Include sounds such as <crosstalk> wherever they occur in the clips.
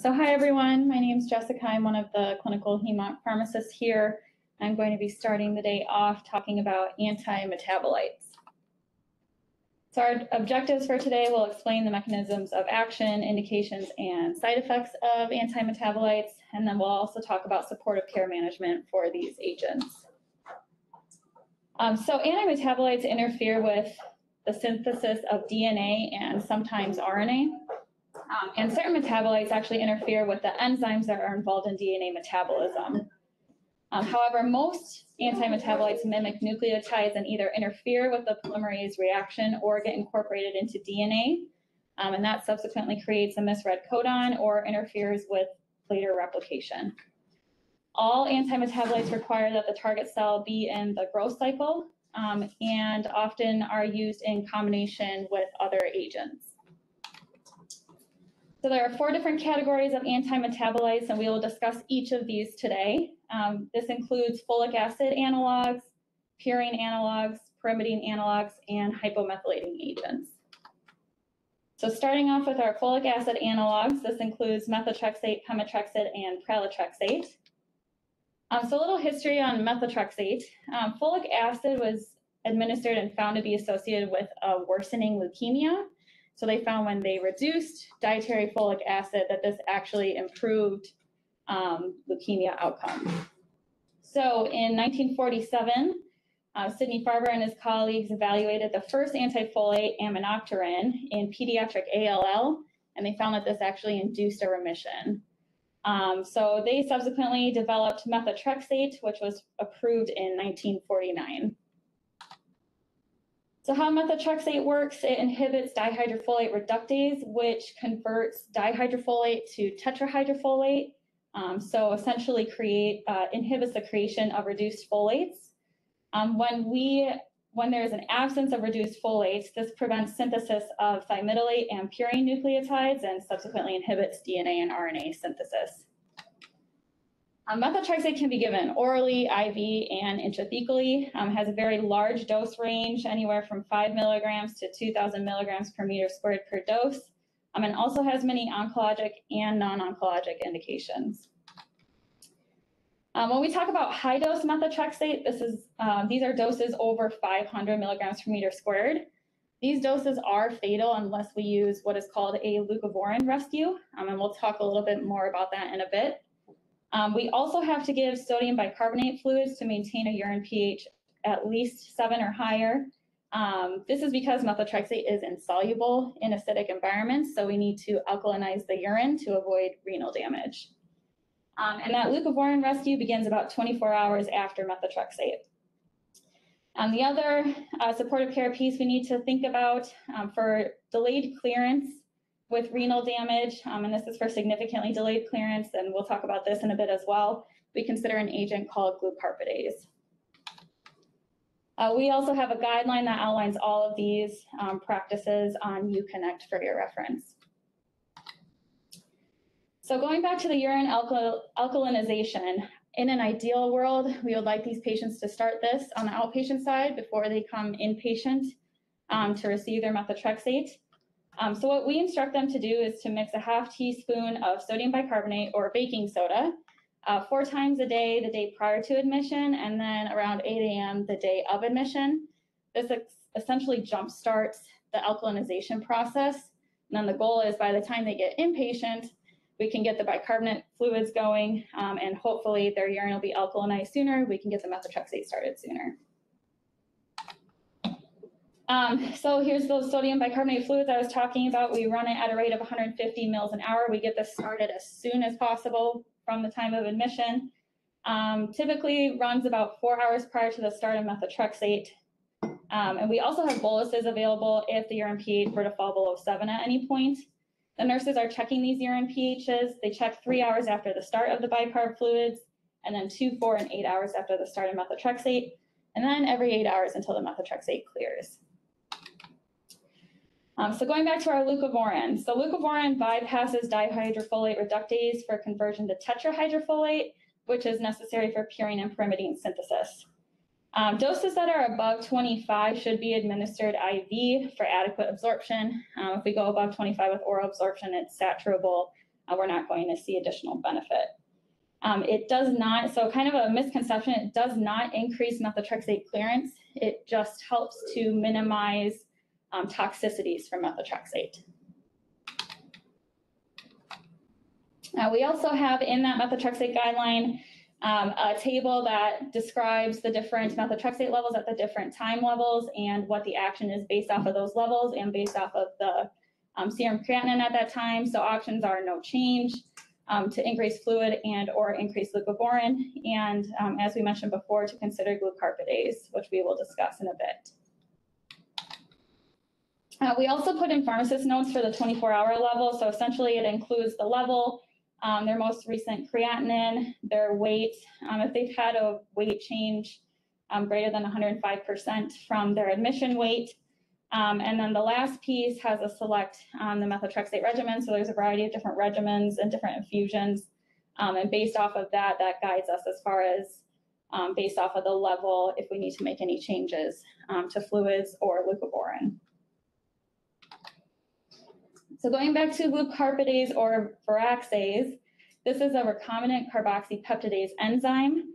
So hi, everyone. My name is Jessica. I'm one of the clinical hemonc pharmacists here. I'm going to be starting the day off talking about anti-metabolites. So our objectives for today will explain the mechanisms of action, indications, and side effects of anti-metabolites, and then we'll also talk about supportive care management for these agents. Um, so anti-metabolites interfere with the synthesis of DNA and sometimes RNA. Um, and certain metabolites actually interfere with the enzymes that are involved in DNA metabolism. Um, however, most anti-metabolites mimic nucleotides and either interfere with the polymerase reaction or get incorporated into DNA, um, and that subsequently creates a misread codon or interferes with later replication. All anti-metabolites require that the target cell be in the growth cycle um, and often are used in combination with other agents. So there are four different categories of anti-metabolites, and we will discuss each of these today. Um, this includes folic acid analogs, purine analogs, pyrimidine analogs, and hypomethylating agents. So starting off with our folic acid analogs, this includes methotrexate, pemetrexed, and pralatrexate. Um, so a little history on methotrexate. Um, folic acid was administered and found to be associated with a worsening leukemia. So they found when they reduced dietary folic acid that this actually improved um, leukemia outcome. So in 1947, uh, Sidney Farber and his colleagues evaluated the first antifolate aminopterin in pediatric ALL, and they found that this actually induced a remission. Um, so they subsequently developed methotrexate, which was approved in 1949. So how methotrexate works, it inhibits dihydrofolate reductase, which converts dihydrofolate to tetrahydrofolate. Um, so essentially create uh, inhibits the creation of reduced folates. Um, when we when there is an absence of reduced folates, this prevents synthesis of thymidylate and purine nucleotides and subsequently inhibits DNA and RNA synthesis. Um, methotrexate can be given orally, IV, and intrathecally. Um, has a very large dose range, anywhere from 5 milligrams to 2,000 milligrams per meter squared per dose, um, and also has many oncologic and non-oncologic indications. Um, when we talk about high dose methotrexate, this is uh, these are doses over 500 milligrams per meter squared. These doses are fatal unless we use what is called a leucovorin rescue, um, and we'll talk a little bit more about that in a bit. Um, we also have to give sodium bicarbonate fluids to maintain a urine pH at least seven or higher. Um, this is because methotrexate is insoluble in acidic environments, so we need to alkalinize the urine to avoid renal damage. Um, and that leucovorin rescue begins about 24 hours after methotrexate. Um, the other uh, supportive care piece we need to think about um, for delayed clearance with renal damage, um, and this is for significantly delayed clearance, and we'll talk about this in a bit as well, we consider an agent called glucarpidase. Uh, we also have a guideline that outlines all of these um, practices on UConnect for your reference. So going back to the urine alkal alkalinization, in an ideal world, we would like these patients to start this on the outpatient side before they come inpatient um, to receive their methotrexate. Um, so what we instruct them to do is to mix a half teaspoon of sodium bicarbonate or baking soda uh, four times a day the day prior to admission and then around 8 a.m. the day of admission. This essentially jumpstarts the alkalinization process. And then the goal is by the time they get inpatient, we can get the bicarbonate fluids going um, and hopefully their urine will be alkalinized sooner. We can get the methotrexate started sooner. Um, so here's those sodium bicarbonate fluids I was talking about. We run it at a rate of 150 mils an hour. We get this started as soon as possible from the time of admission. Um, typically runs about four hours prior to the start of methotrexate. Um, and we also have boluses available if the urine pH were to fall below seven at any point. The nurses are checking these urine pHs. They check three hours after the start of the bicarb fluids, and then two, four, and eight hours after the start of methotrexate, and then every eight hours until the methotrexate clears. Um, so going back to our leucovorin. So leucovorin bypasses dihydrofolate reductase for conversion to tetrahydrofolate, which is necessary for purine and pyrimidine synthesis. Um, doses that are above 25 should be administered IV for adequate absorption. Um, if we go above 25 with oral absorption, it's saturable uh, we're not going to see additional benefit. Um, it does not, so kind of a misconception, it does not increase methotrexate clearance. It just helps to minimize um, toxicities from methotrexate. Uh, we also have in that methotrexate guideline um, a table that describes the different methotrexate levels at the different time levels and what the action is based off of those levels and based off of the um, serum creatinine at that time. So options are no change um, to increase fluid and or increase leucovorin. And um, as we mentioned before, to consider glucarpidase, which we will discuss in a bit. Uh, we also put in pharmacist notes for the 24-hour level. So essentially it includes the level, um, their most recent creatinine, their weight, um, if they've had a weight change um, greater than 105% from their admission weight. Um, and then the last piece has a select um, the methotrexate regimen. So there's a variety of different regimens and different infusions. Um, and based off of that, that guides us as far as based off of the level, if we need to make any changes to fluids or leucovorin. So going back to glucarpidase or Voraxaze, this is a recombinant carboxypeptidase enzyme,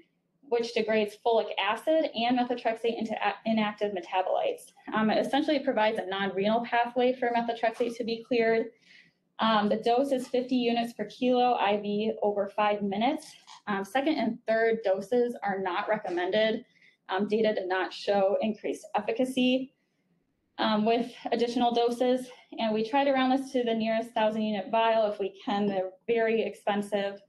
which degrades folic acid and methotrexate into inactive metabolites. Um, it essentially provides a non-renal pathway for methotrexate to be cleared. Um, the dose is 50 units per kilo IV over five minutes. Um, second and third doses are not recommended. Um, data did not show increased efficacy um, with additional doses. And we try to round this to the nearest thousand unit vial if we can. They're very expensive.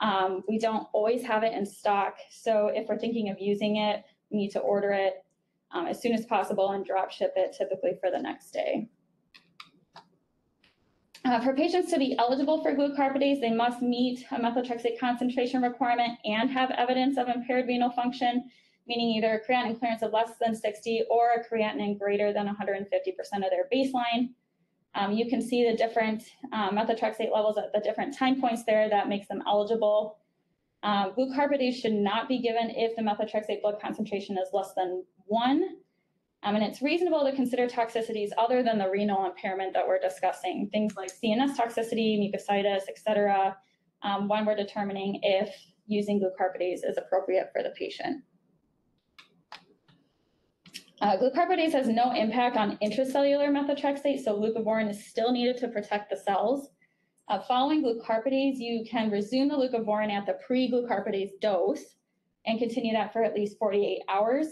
Um, we don't always have it in stock. So if we're thinking of using it, we need to order it um, as soon as possible and drop ship it typically for the next day. Uh, for patients to be eligible for glucarpidase, they must meet a methotrexate concentration requirement and have evidence of impaired renal function meaning either a creatinine clearance of less than 60 or a creatinine greater than 150% of their baseline. Um, you can see the different um, methotrexate levels at the different time points there that makes them eligible. Um, should not be given if the methotrexate blood concentration is less than one. Um, and it's reasonable to consider toxicities other than the renal impairment that we're discussing, things like CNS toxicity, mucositis, et cetera, um, when we're determining if using glucarpidase is appropriate for the patient. Uh, has no impact on intracellular methotrexate, so leucovorin is still needed to protect the cells. Uh, following glucarpidase, you can resume the leucovorin at the pre-glucarpidase dose and continue that for at least 48 hours.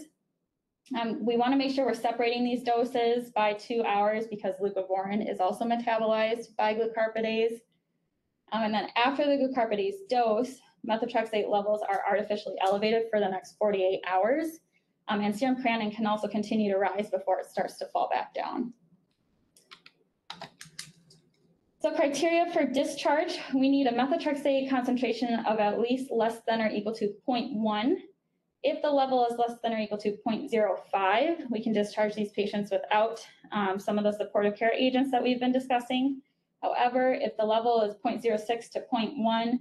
Um, we want to make sure we're separating these doses by two hours because leucovorin is also metabolized by glucarpidase. Um, and then after the glucarpidase dose, methotrexate levels are artificially elevated for the next 48 hours. Um, and serum creatinine can also continue to rise before it starts to fall back down. So criteria for discharge, we need a methotrexate concentration of at least less than or equal to 0.1. If the level is less than or equal to 0.05, we can discharge these patients without um, some of the supportive care agents that we've been discussing. However, if the level is 0.06 to 0.1,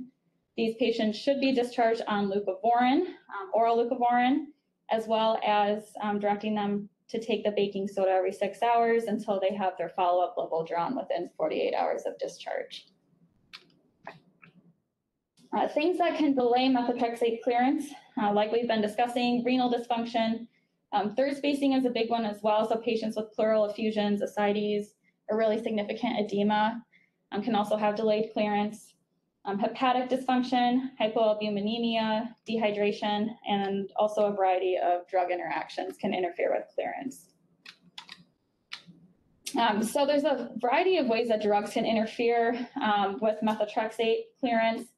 these patients should be discharged on leucovorin, um, oral leucovorin, as well as um, directing them to take the baking soda every six hours until they have their follow-up level drawn within 48 hours of discharge. Uh, things that can delay methotrexate clearance, uh, like we've been discussing, renal dysfunction. Um, third spacing is a big one as well. So patients with pleural effusions, ascites, or really significant edema um, can also have delayed clearance um, hepatic dysfunction, hypoalbuminemia, dehydration, and also a variety of drug interactions can interfere with clearance. Um, so there's a variety of ways that drugs can interfere um, with methotrexate clearance.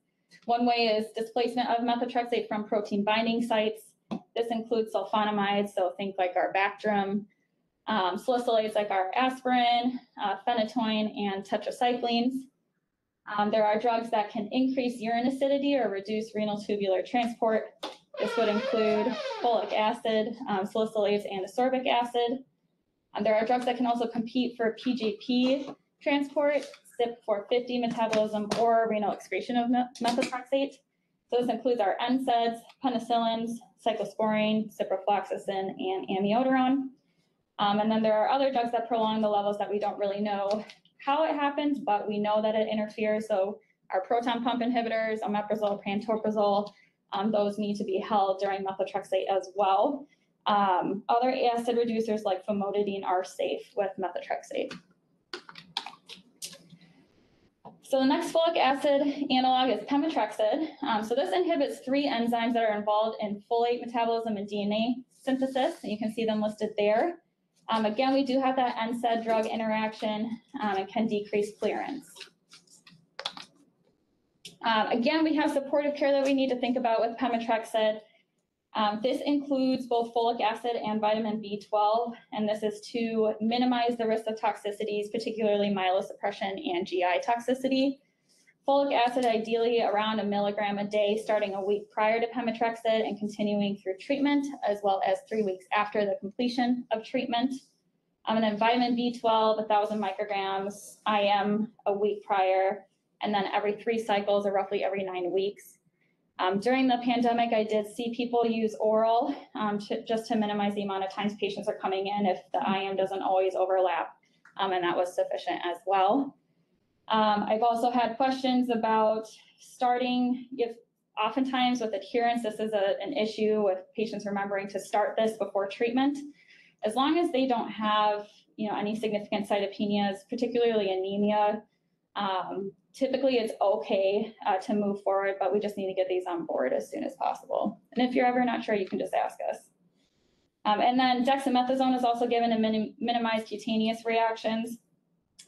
One way is displacement of methotrexate from protein binding sites. This includes sulfonamides, so think like our Bactrim, um, salicylates like our aspirin, uh, phenytoin, and tetracyclines. Um, there are drugs that can increase urine acidity or reduce renal tubular transport. This would include folic acid, um, salicylates, and ascorbic acid. Um, there are drugs that can also compete for PGP transport, CYP450 metabolism, or renal excretion of methotrexate. So this includes our NSAIDs, penicillins, cyclosporine, ciprofloxacin, and amiodarone. Um, and then there are other drugs that prolong the levels that we don't really know how it happens, but we know that it interferes. So our proton pump inhibitors, omeprazole, pantoprazole, um, those need to be held during methotrexate as well. Um, other acid reducers like famotidine are safe with methotrexate. So the next folic acid analog is pemetrexed. Um, so this inhibits three enzymes that are involved in folate metabolism and DNA synthesis. And you can see them listed there. Um, again, we do have that NSAID drug interaction um, and can decrease clearance. Um, again, we have supportive care that we need to think about with pemetrexed. Um, this includes both folic acid and vitamin B12, and this is to minimize the risk of toxicities, particularly myelosuppression and GI toxicity. Folic acid ideally around a milligram a day starting a week prior to pemetrexed and continuing through treatment, as well as three weeks after the completion of treatment. Um, and then vitamin B12, 1,000 micrograms IM a week prior, and then every three cycles or roughly every nine weeks. Um, during the pandemic, I did see people use oral um, to, just to minimize the amount of times patients are coming in if the IM doesn't always overlap, um, and that was sufficient as well. Um, I've also had questions about starting, if oftentimes with adherence, this is a, an issue with patients remembering to start this before treatment. As long as they don't have, you know, any significant cytopenias, particularly anemia, um, typically it's okay uh, to move forward, but we just need to get these on board as soon as possible. And if you're ever not sure, you can just ask us. Um, and then dexamethasone is also given to minim minimize cutaneous reactions.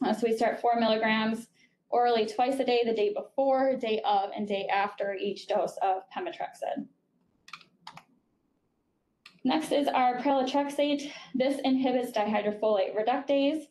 Uh, so we start four milligrams orally twice a day, the day before, day of, and day after each dose of pemetrexed. Next is our pralatrexate. This inhibits dihydrofolate reductase.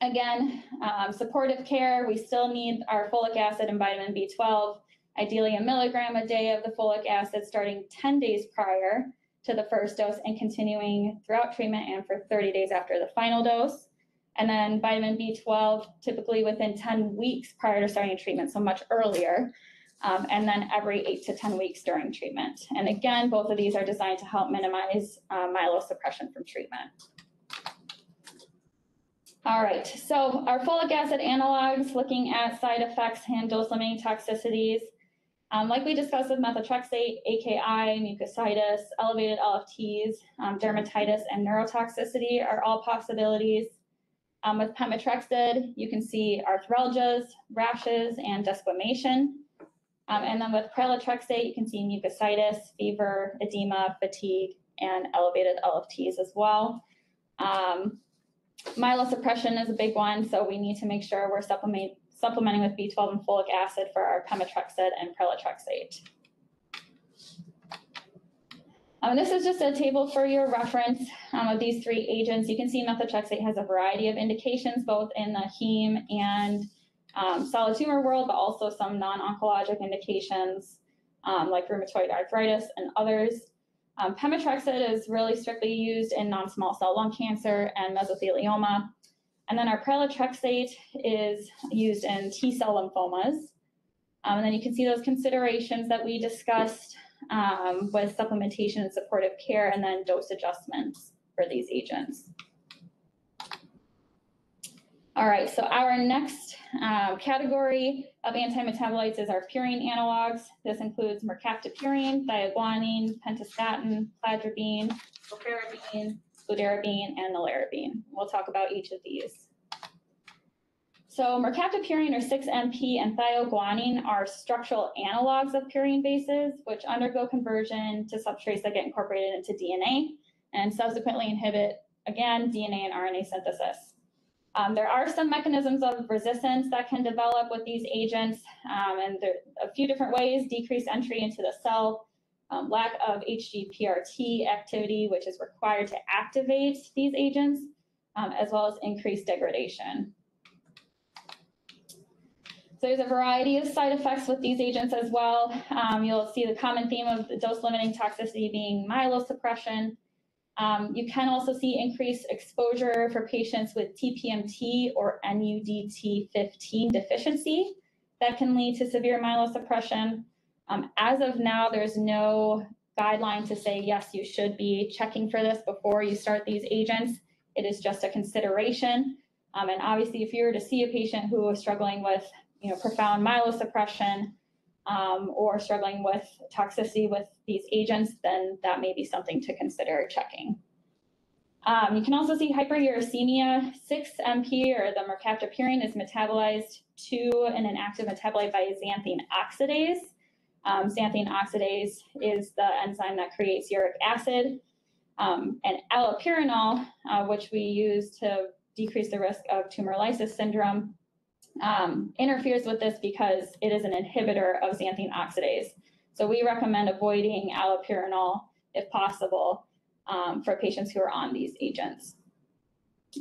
Again, um, supportive care, we still need our folic acid and vitamin B12, ideally a milligram a day of the folic acid starting 10 days prior to the first dose and continuing throughout treatment and for 30 days after the final dose. And then vitamin B12 typically within 10 weeks prior to starting treatment, so much earlier. Um, and then every eight to 10 weeks during treatment. And again, both of these are designed to help minimize uh, myelosuppression from treatment. All right, so our folic acid analogs, looking at side effects and dose-limiting toxicities. Um, like we discussed with methotrexate, AKI, mucositis, elevated LFTs, um, dermatitis, and neurotoxicity are all possibilities. Um, with pemetrexed, you can see arthralgias, rashes, and desquamation. Um, and then with pralatrexate, you can see mucositis, fever, edema, fatigue, and elevated LFTs as well. Um, Myelosuppression is a big one, so we need to make sure we're supplement, supplementing with B12 and folic acid for our pemetrexed and pralatrexate. Um, this is just a table for your reference um, of these three agents. You can see methotrexate has a variety of indications, both in the heme and um, solid tumor world, but also some non-oncologic indications um, like rheumatoid arthritis and others. Um, pemetrexed is really strictly used in non-small cell lung cancer and mesothelioma. And then our pralatrexate is used in T-cell lymphomas. Um, and then you can see those considerations that we discussed um, with supplementation and supportive care and then dose adjustments for these agents. All right, so our next uh, category of antimetabolites is our purine analogs. This includes mercaptopurine, thioguanine, pentostatin, cladribine, clofarabine, fludarabine, and nelarabine. We'll talk about each of these. So mercaptopurine or 6-MP and thioguanine are structural analogs of purine bases, which undergo conversion to substrates that get incorporated into DNA and subsequently inhibit, again, DNA and RNA synthesis. Um, there are some mechanisms of resistance that can develop with these agents, um, and there are a few different ways, decreased entry into the cell, um, lack of HGPRT activity, which is required to activate these agents, um, as well as increased degradation. So there's a variety of side effects with these agents as well. Um, you'll see the common theme of the dose-limiting toxicity being myelosuppression, um, you can also see increased exposure for patients with TPMT or NUDT15 deficiency that can lead to severe myelosuppression. Um, as of now, there's no guideline to say, yes, you should be checking for this before you start these agents. It is just a consideration. Um, and obviously, if you were to see a patient who is struggling with you know, profound myelosuppression, um, or struggling with toxicity with these agents, then that may be something to consider checking. Um, you can also see hyperuricemia. 6-MP or the mercaptopurine is metabolized to an inactive metabolite by xanthine oxidase. Um, xanthine oxidase is the enzyme that creates uric acid. Um, and allopurinol, uh, which we use to decrease the risk of tumor lysis syndrome, um, interferes with this because it is an inhibitor of xanthine oxidase. So we recommend avoiding allopurinol if possible um, for patients who are on these agents.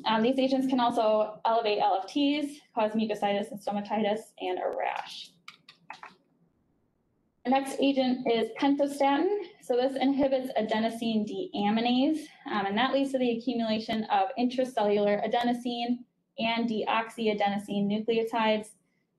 Um, these agents can also elevate LFTs, cause mucositis and stomatitis, and a rash. The next agent is pentostatin. So this inhibits adenosine deaminase, um, and that leads to the accumulation of intracellular adenosine and deoxyadenosine nucleotides,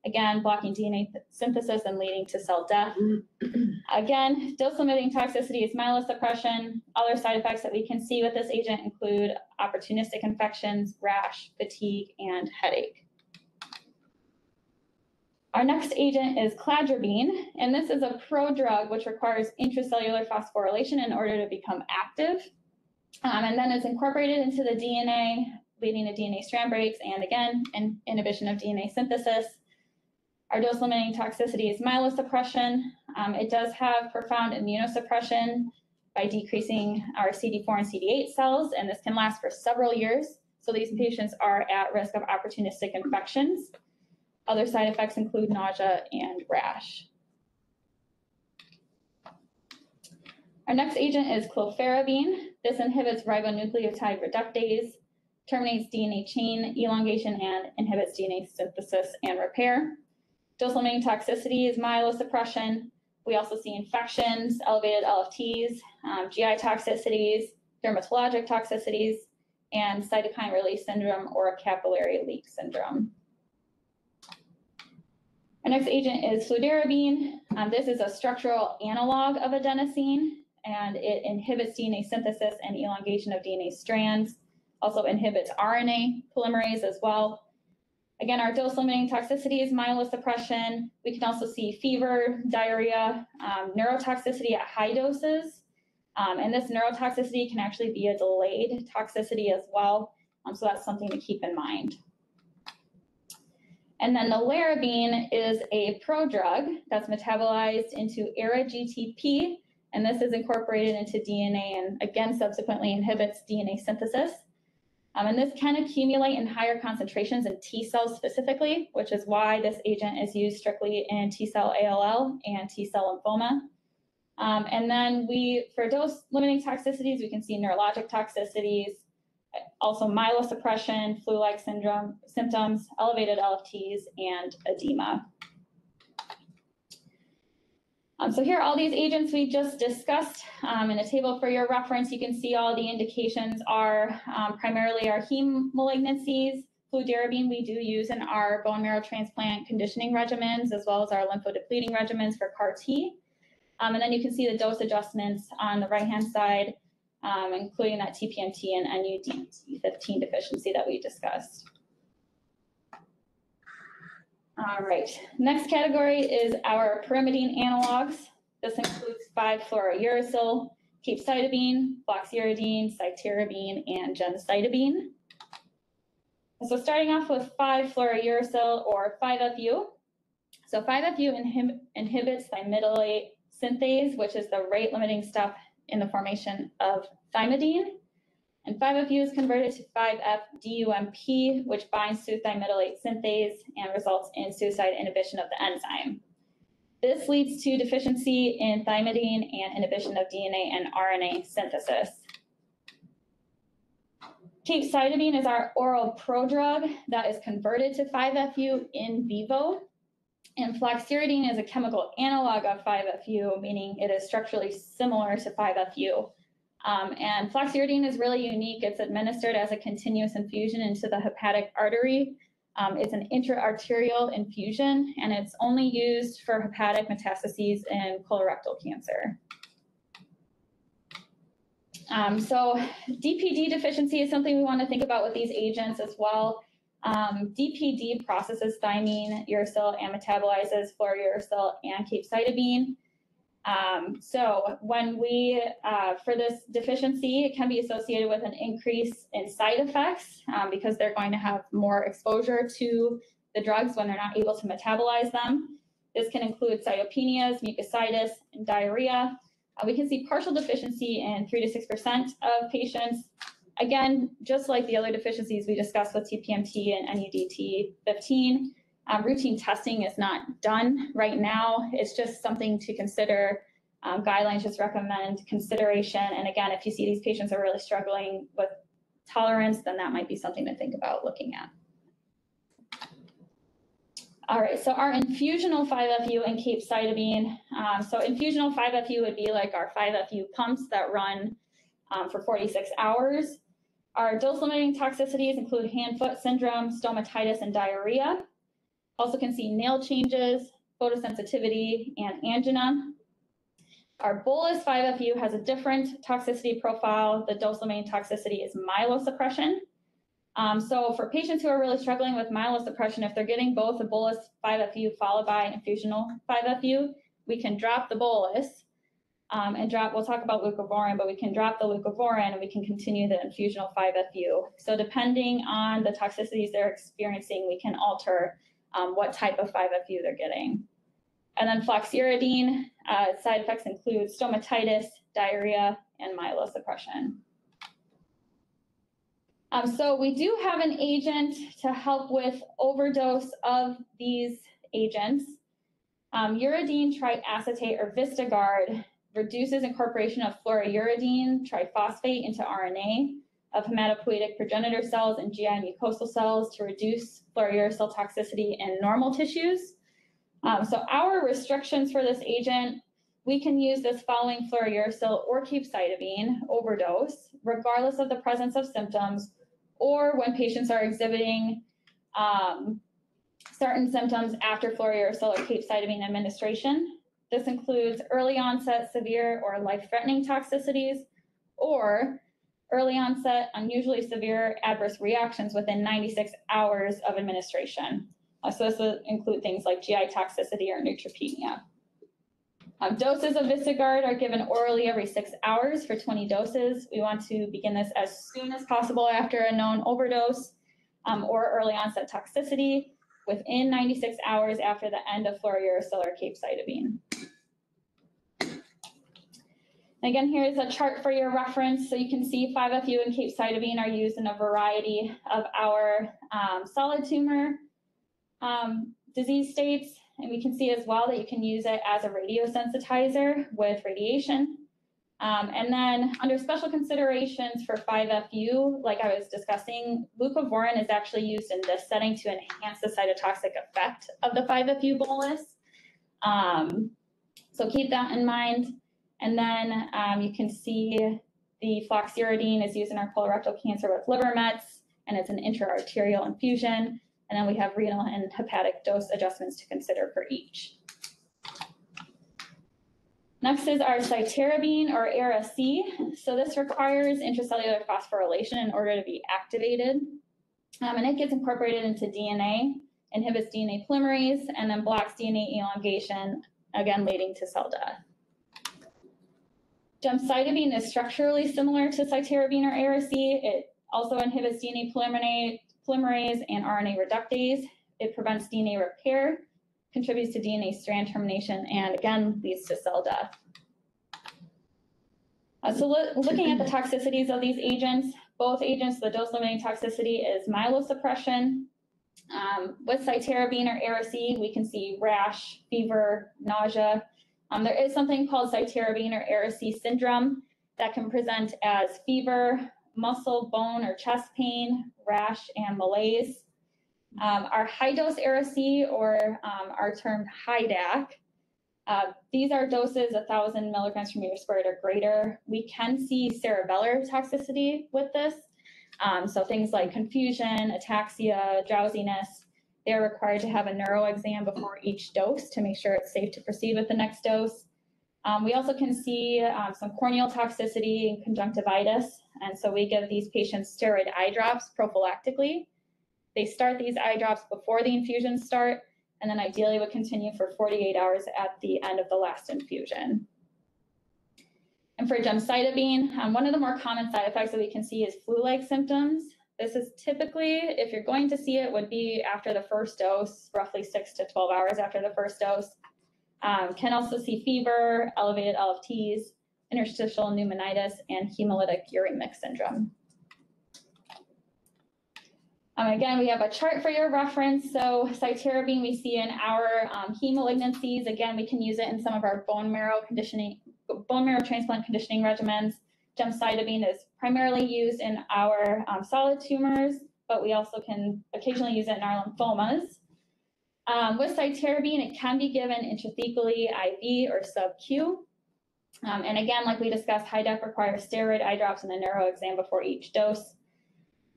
again, blocking DNA synthesis and leading to cell death. <clears throat> Again, dose-limiting toxicity is myelosuppression. Other side effects that we can see with this agent include opportunistic infections, rash, fatigue, and headache. Our next agent is cladribine, and this is a prodrug which requires intracellular phosphorylation in order to become active, um, and then is incorporated into the DNA, leading to DNA strand breaks, and again, in inhibition of DNA synthesis. Our dose-limiting toxicity is myelosuppression. Um, it does have profound immunosuppression by decreasing our CD4 and CD8 cells, and this can last for several years. So these patients are at risk of opportunistic infections. Other side effects include nausea and rash. Our next agent is clofarabine. This inhibits ribonucleotide reductase, terminates DNA chain elongation, and inhibits DNA synthesis and repair. Dose-limiting toxicity is myelosuppression. We also see infections, elevated LFTs, um, GI toxicities, dermatologic toxicities, and cytokine release syndrome or a capillary leak syndrome. Our next agent is fludarabine. Um, this is a structural analog of adenosine, and it inhibits DNA synthesis and elongation of DNA strands, also inhibits RNA polymerase as well. Again, our dose-limiting toxicity is myelosuppression. We can also see fever, diarrhea, um, neurotoxicity at high doses. Um, and this neurotoxicity can actually be a delayed toxicity as well. Um, so that's something to keep in mind. And then nelarabine is a prodrug that's metabolized into ARA-GTP, and this is incorporated into DNA and again subsequently inhibits DNA synthesis. Um, and this can accumulate in higher concentrations in T cells specifically, which is why this agent is used strictly in T cell ALL and T cell lymphoma. Um, and then we, for dose limiting toxicities, we can see neurologic toxicities, also myelosuppression, flu-like syndrome symptoms, elevated LFTs, and edema. Um, so here are all these agents we just discussed. Um, in a table for your reference, you can see all the indications are um, primarily our heme malignancies. Fludarabine we do use in our bone marrow transplant conditioning regimens, as well as our lymphodepleting regimens for CAR T. Um, and then you can see the dose adjustments on the right-hand side um, including that TPMT and NUDT15 deficiency that we discussed. All right, next category is our pyrimidine analogs. This includes 5-fluorouracil, capecitabine, floxuridine, cytarabine, and gemcitabine. So starting off with 5-fluorouracil or 5-FU. So 5-FU inhib inhibits thymidylate synthase, which is the rate-limiting step in the formation of thymidine. And 5-FU is converted to 5-FDUMP, which binds to thymidylate synthase and results in suicide inhibition of the enzyme. This leads to deficiency in thymidine and inhibition of DNA and RNA synthesis. Capecitabine is our oral prodrug that is converted to 5-FU in vivo. And floxuridine is a chemical analog of 5-FU, meaning it is structurally similar to 5-FU. Um, and floxuridine is really unique. It's administered as a continuous infusion into the hepatic artery. Um, it's an intra-arterial infusion, and it's only used for hepatic metastases in colorectal cancer. Um, so DPD deficiency is something we want to think about with these agents as well. Um, DPD processes thymine, uracil, and metabolizes fluorouracil and capecitabine. Um, so when we, uh, for this deficiency, it can be associated with an increase in side effects um, because they're going to have more exposure to the drugs when they're not able to metabolize them. This can include cytopenias, mucositis, and diarrhea. Uh, we can see partial deficiency in 3 to 6% of patients. Again, just like the other deficiencies we discussed with TPMT and NUDT 15, um, routine testing is not done right now. It's just something to consider. Um, guidelines just recommend consideration. And again, if you see these patients are really struggling with tolerance, then that might be something to think about looking at. All right, so our infusional 5FU and capecitabine. Um, so infusional 5FU would be like our 5FU pumps that run um, for 46 hours. Our dose-limiting toxicities include hand-foot syndrome, stomatitis, and diarrhea. Also can see nail changes, photosensitivity, and angina. Our bolus 5FU has a different toxicity profile. The dose-limiting toxicity is myelosuppression. Um, so for patients who are really struggling with myelosuppression, if they're getting both a bolus 5FU followed by an infusional 5FU, we can drop the bolus um, and drop, we'll talk about leucovorin, but we can drop the leucovorin and we can continue the infusional 5FU. So depending on the toxicities they're experiencing, we can alter um, what type of 5FU they're getting. And then floxuridine, uh, side effects include stomatitis, diarrhea, and myelosuppression. Um, so we do have an agent to help with overdose of these agents. Um, uridine triacetate or Vistogard reduces incorporation of fluorouridine triphosphate into RNA of hematopoietic progenitor cells and GI mucosal cells to reduce fluorouracil toxicity in normal tissues. Um, so our restrictions for this agent, we can use this following fluorouracil or capecitabine overdose, regardless of the presence of symptoms, or when patients are exhibiting um, certain symptoms after fluorouracil or capecitabine administration. This includes early onset severe or life-threatening toxicities, or early onset, unusually severe adverse reactions within 96 hours of administration. Uh, so this will include things like GI toxicity or neutropenia. Um, doses of Vistogard are given orally every six hours for 20 doses. We want to begin this as soon as possible after a known overdose um, or early onset toxicity within 96 hours after the end of fluorouracil or capecitabine. Again, here's a chart for your reference. So you can see 5FU and capecitabine are used in a variety of our um, solid tumor um, disease states. And we can see as well that you can use it as a radiosensitizer with radiation. Um, and then under special considerations for 5FU, like I was discussing, leucovorin is actually used in this setting to enhance the cytotoxic effect of the 5FU bolus. Um, so keep that in mind. And then um, you can see the floxuridine is used in our colorectal cancer with liver mets, and it's an intra-arterial infusion. And then we have renal and hepatic dose adjustments to consider for each. Next is our cytarabine or Ara-C. So this requires intracellular phosphorylation in order to be activated. Um, and it gets incorporated into DNA, inhibits DNA polymerase, and then blocks DNA elongation, again leading to cell death. Gemcitabine is structurally similar to cytarabine or Ara-C. It also inhibits DNA polymerase, and RNA reductase. It prevents DNA repair, contributes to DNA strand termination, and again, leads to cell death. Uh, so lo looking at the toxicities of these agents, both agents, the dose-limiting toxicity is myelosuppression. Um, with cytarabine or Ara-C, we can see rash, fever, nausea, um, there is something called cytarabine or Ara-C syndrome that can present as fever, muscle, bone, or chest pain, rash, and malaise. Um, our high dose Ara-C or um, our termed HiDAC, uh, these are doses 1,000 milligrams per meter squared or greater. We can see cerebellar toxicity with this. Um, so things like confusion, ataxia, drowsiness, they're required to have a neuro exam before each dose to make sure it's safe to proceed with the next dose. Um, we also can see um, some corneal toxicity and conjunctivitis. And so we give these patients steroid eye drops prophylactically. They start these eye drops before the infusions start, and then ideally would continue for 48 hours at the end of the last infusion. And for gemcitabine, um, one of the more common side effects that we can see is flu-like symptoms. This is typically, if you're going to see it, would be after the first dose, roughly six to 12 hours after the first dose. Um, can also see fever, elevated LFTs, interstitial pneumonitis, and hemolytic uremic syndrome. Um, again, we have a chart for your reference. So cytarabine we see in our um, heme malignancies. Again, we can use it in some of our bone marrow conditioning, bone marrow transplant conditioning regimens. Gemcitabine is primarily used in our um, solid tumors, but we also can occasionally use it in our lymphomas. Um, with cytarabine, it can be given intrathecally, IV, or sub-Q. Um, and again, like we discussed, HiDAC requires steroid eye drops and a neuro exam before each dose.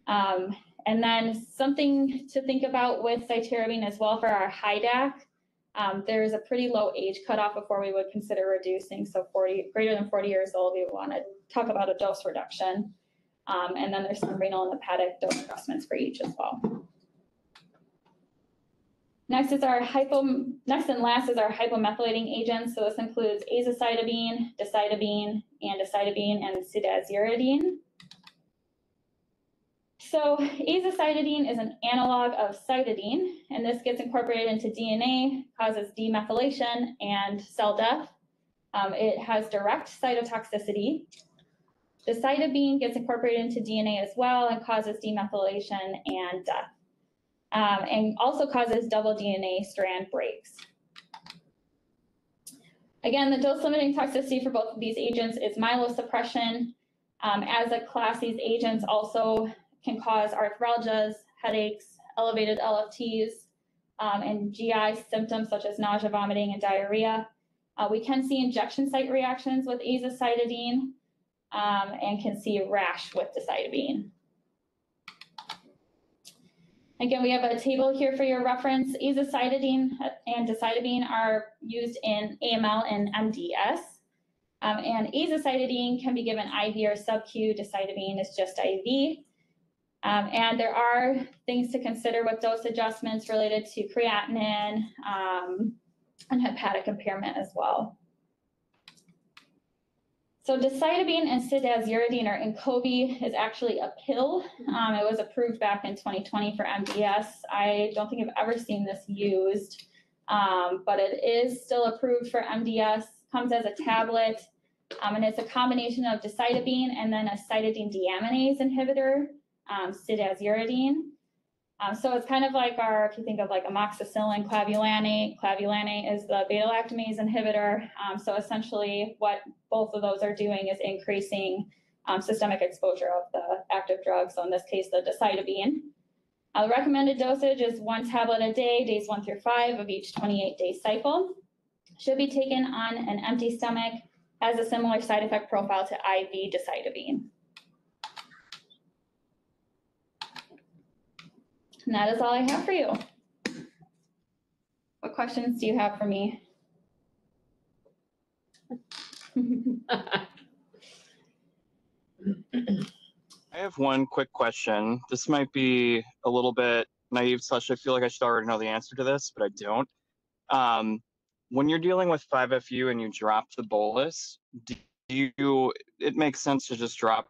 Um, and then something to think about with cytarabine as well for our HiDAC. Um, there is a pretty low age cutoff before we would consider reducing. So 40, greater than 40 years old, we want to talk about a dose reduction. Um, and then there's some renal and hepatic dose adjustments for each as well. Next is our hypo, next and last is our hypomethylating agents. So this includes azacitidine, decitabine, andecitidine, and cedazuridine. So azacitidine is an analog of cytidine, and this gets incorporated into DNA, causes demethylation and cell death. Um, it has direct cytotoxicity. Decitabine gets incorporated into DNA as well and causes demethylation and death, um, and also causes double DNA strand breaks. Again, the dose-limiting toxicity for both of these agents is myelosuppression. Um, as a class, these agents also can cause arthralgias, headaches, elevated LFTs, um, and GI symptoms such as nausea, vomiting, and diarrhea. Uh, we can see injection site reactions with azacitidine um, and can see rash with decitabine. Again, we have a table here for your reference. Azacitidine and decitabine are used in AML and MDS. Um, and azacitidine can be given IV or sub-Q. Decitabine is just IV. Um, and there are things to consider with dose adjustments related to creatinine um, and hepatic impairment as well. So decitabine and cedazuridine or Inqovi is actually a pill. Um, it was approved back in 2020 for MDS. I don't think I've ever seen this used, um, but it is still approved for MDS, comes as a tablet, um, and it's a combination of decitabine and then a cytidine deaminase inhibitor um. Um, so it's kind of like our, if you think of like amoxicillin, clavulanate, clavulanate is the beta-lactamase inhibitor. Um, so essentially what both of those are doing is increasing um, systemic exposure of the active drug. So in this case, the decitabine. Uh, the recommended dosage is one tablet a day, days one through five of each 28 day cycle. Should be taken on an empty stomach, has a similar side effect profile to IV decitabine. And that is all I have for you. What questions do you have for me? I have one quick question. This might be a little bit naive, slash, I feel like I should already know the answer to this, but I don't. Um, when you're dealing with 5FU and you drop the bolus, do you, it makes sense to just drop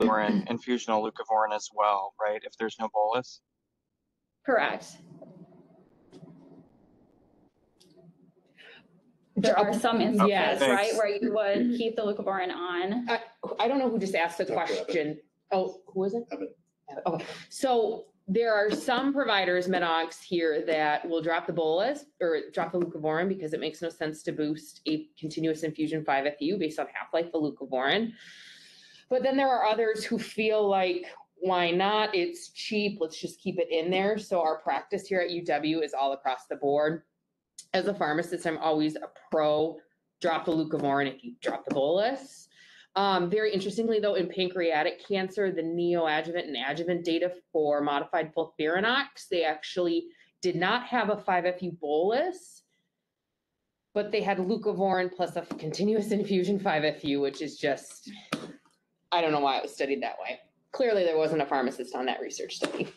or in infusional leucovorin as well, right? If there's no bolus? Correct. There are some instances, Yes. right, Thanks. where you would keep the leucovorin on. I, I don't know who just asked the Dr. Abbott. question. Oh, who is it? Abbott. Okay, so there are some providers, Medox here, that will drop the bolus or drop the leucovorin because it makes no sense to boost a continuous infusion five FU based on half-life of leucovorin. But then there are others who feel like, why not? It's cheap, let's just keep it in there. So our practice here at UW is all across the board. As a pharmacist, I'm always a pro drop the leucovorin if you drop the bolus. Um, very interestingly, though, in pancreatic cancer, the neoadjuvant and adjuvant data for modified FOLFIRINOX, they actually did not have a 5FU bolus, but they had leucovorin plus a continuous infusion 5FU, which is just, I don't know why it was studied that way. Clearly, there wasn't a pharmacist on that research study.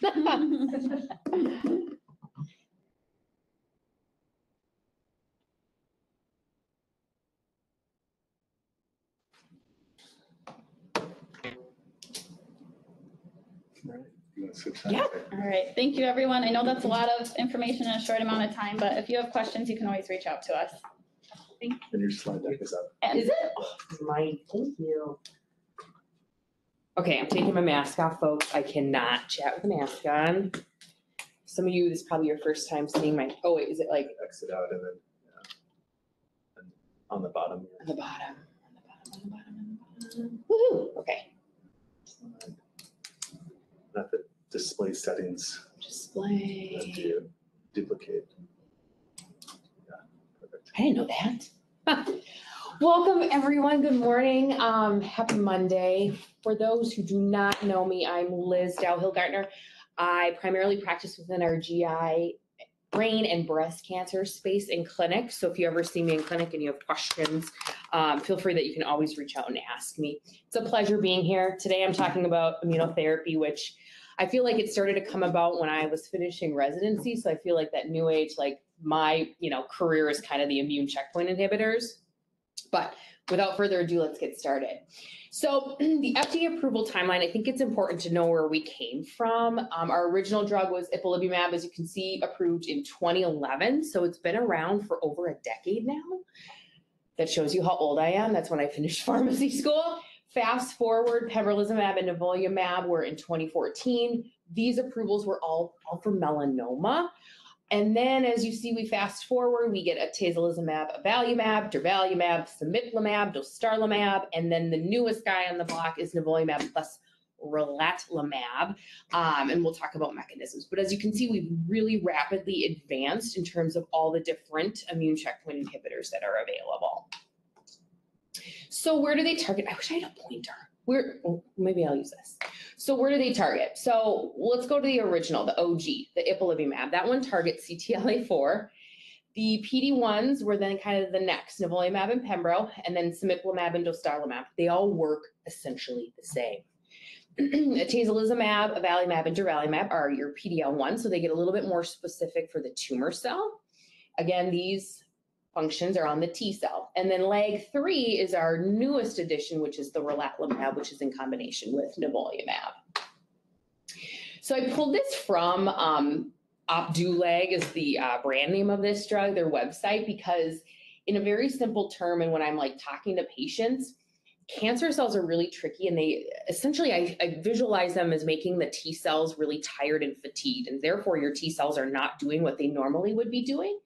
Right. You wanna switch that? Yeah. All right, thank you, everyone. I know that's a lot of information in a short amount of time, but if you have questions, you can always reach out to us. Thank you. And your slide deck is up. And- Is it? Oh, My, thank you. Okay, I'm taking my mask off, folks. I cannot chat with a mask on. Some of you, this is probably your first time seeing my, oh wait, is it like Exit out and then, yeah. And on the bottom. on the bottom? On the bottom, on the bottom, on the bottom. Woohoo, okay. Not the display settings that Display. you duplicate. Yeah, perfect. I didn't know that. <laughs> Welcome, everyone. Good morning. Um, happy Monday. For those who do not know me, I'm Liz Dow-Hillgartner. I primarily practice within our GI brain and breast cancer space in clinic. So if you ever see me in clinic and you have questions, um, feel free that you can always reach out and ask me. It's a pleasure being here. Today I'm talking about immunotherapy, which I feel like it started to come about when I was finishing residency. So I feel like that new age, like my, you know, career is kind of the immune checkpoint inhibitors. But without further ado, let's get started. So <clears throat> the FDA approval timeline, I think it's important to know where we came from. Um, our original drug was ipilimumab, as you can see, approved in 2011. So it's been around for over a decade now. That shows you how old I am. That's when I finished <laughs> pharmacy school. Fast forward, pembrolizumab and nivolumab were in 2014. These approvals were all, all for melanoma. And then, as you see, we fast forward, we get atezolizumab, avelumab, durvalumab, cemiplimab, dostarlimab, and then the newest guy on the block is nivolumab plus relatlimab. Um, and we'll talk about mechanisms. But as you can see, we've really rapidly advanced in terms of all the different immune checkpoint inhibitors that are available. So where do they target? I wish I had a pointer. Where, oh, maybe I'll use this. So where do they target? So let's go to the original, the OG, the ipilimumab. That one targets CTLA4. The PD-1s were then kind of the next, nivolumab and pembro, and then cemiplimab and dostarlimab. They all work essentially the same. <clears throat> Atezolizumab, avelumab, and durvalumab are your PD-L1, so they get a little bit more specific for the tumor cell. Again, these functions are on the T cell. And then LAG3 is our newest addition, which is the relatlimab, which is in combination with nivolumab. So I pulled this from um, is the uh, brand name of this drug, their website, because in a very simple term, and when I'm like talking to patients, cancer cells are really tricky and they essentially I, I visualize them as making the T cells really tired and fatigued, and therefore your T cells are not doing what they normally would be doing.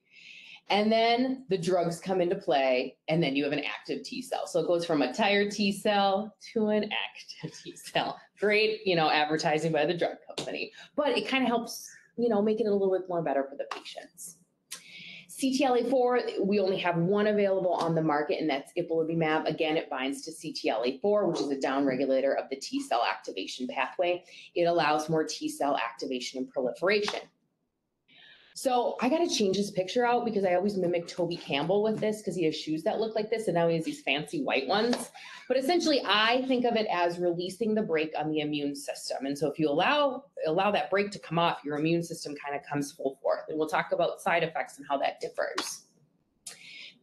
And then the drugs come into play, and then you have an active T cell. So it goes from a tired T cell to an active <laughs> T cell. Great, you know, advertising by the drug company, but it kind of helps, you know, make it a little bit more better for the patients. CTLA4, we only have one available on the market, and that's ipilimumab. Again, it binds to CTLA4, which is a downregulator of the T cell activation pathway. It allows more T cell activation and proliferation. So I got to change this picture out because I always mimic Toby Campbell with this because he has shoes that look like this and now he has these fancy white ones. But essentially, I think of it as releasing the brake on the immune system. And so if you allow allow that brake to come off, your immune system kind of comes full forth. And we'll talk about side effects and how that differs.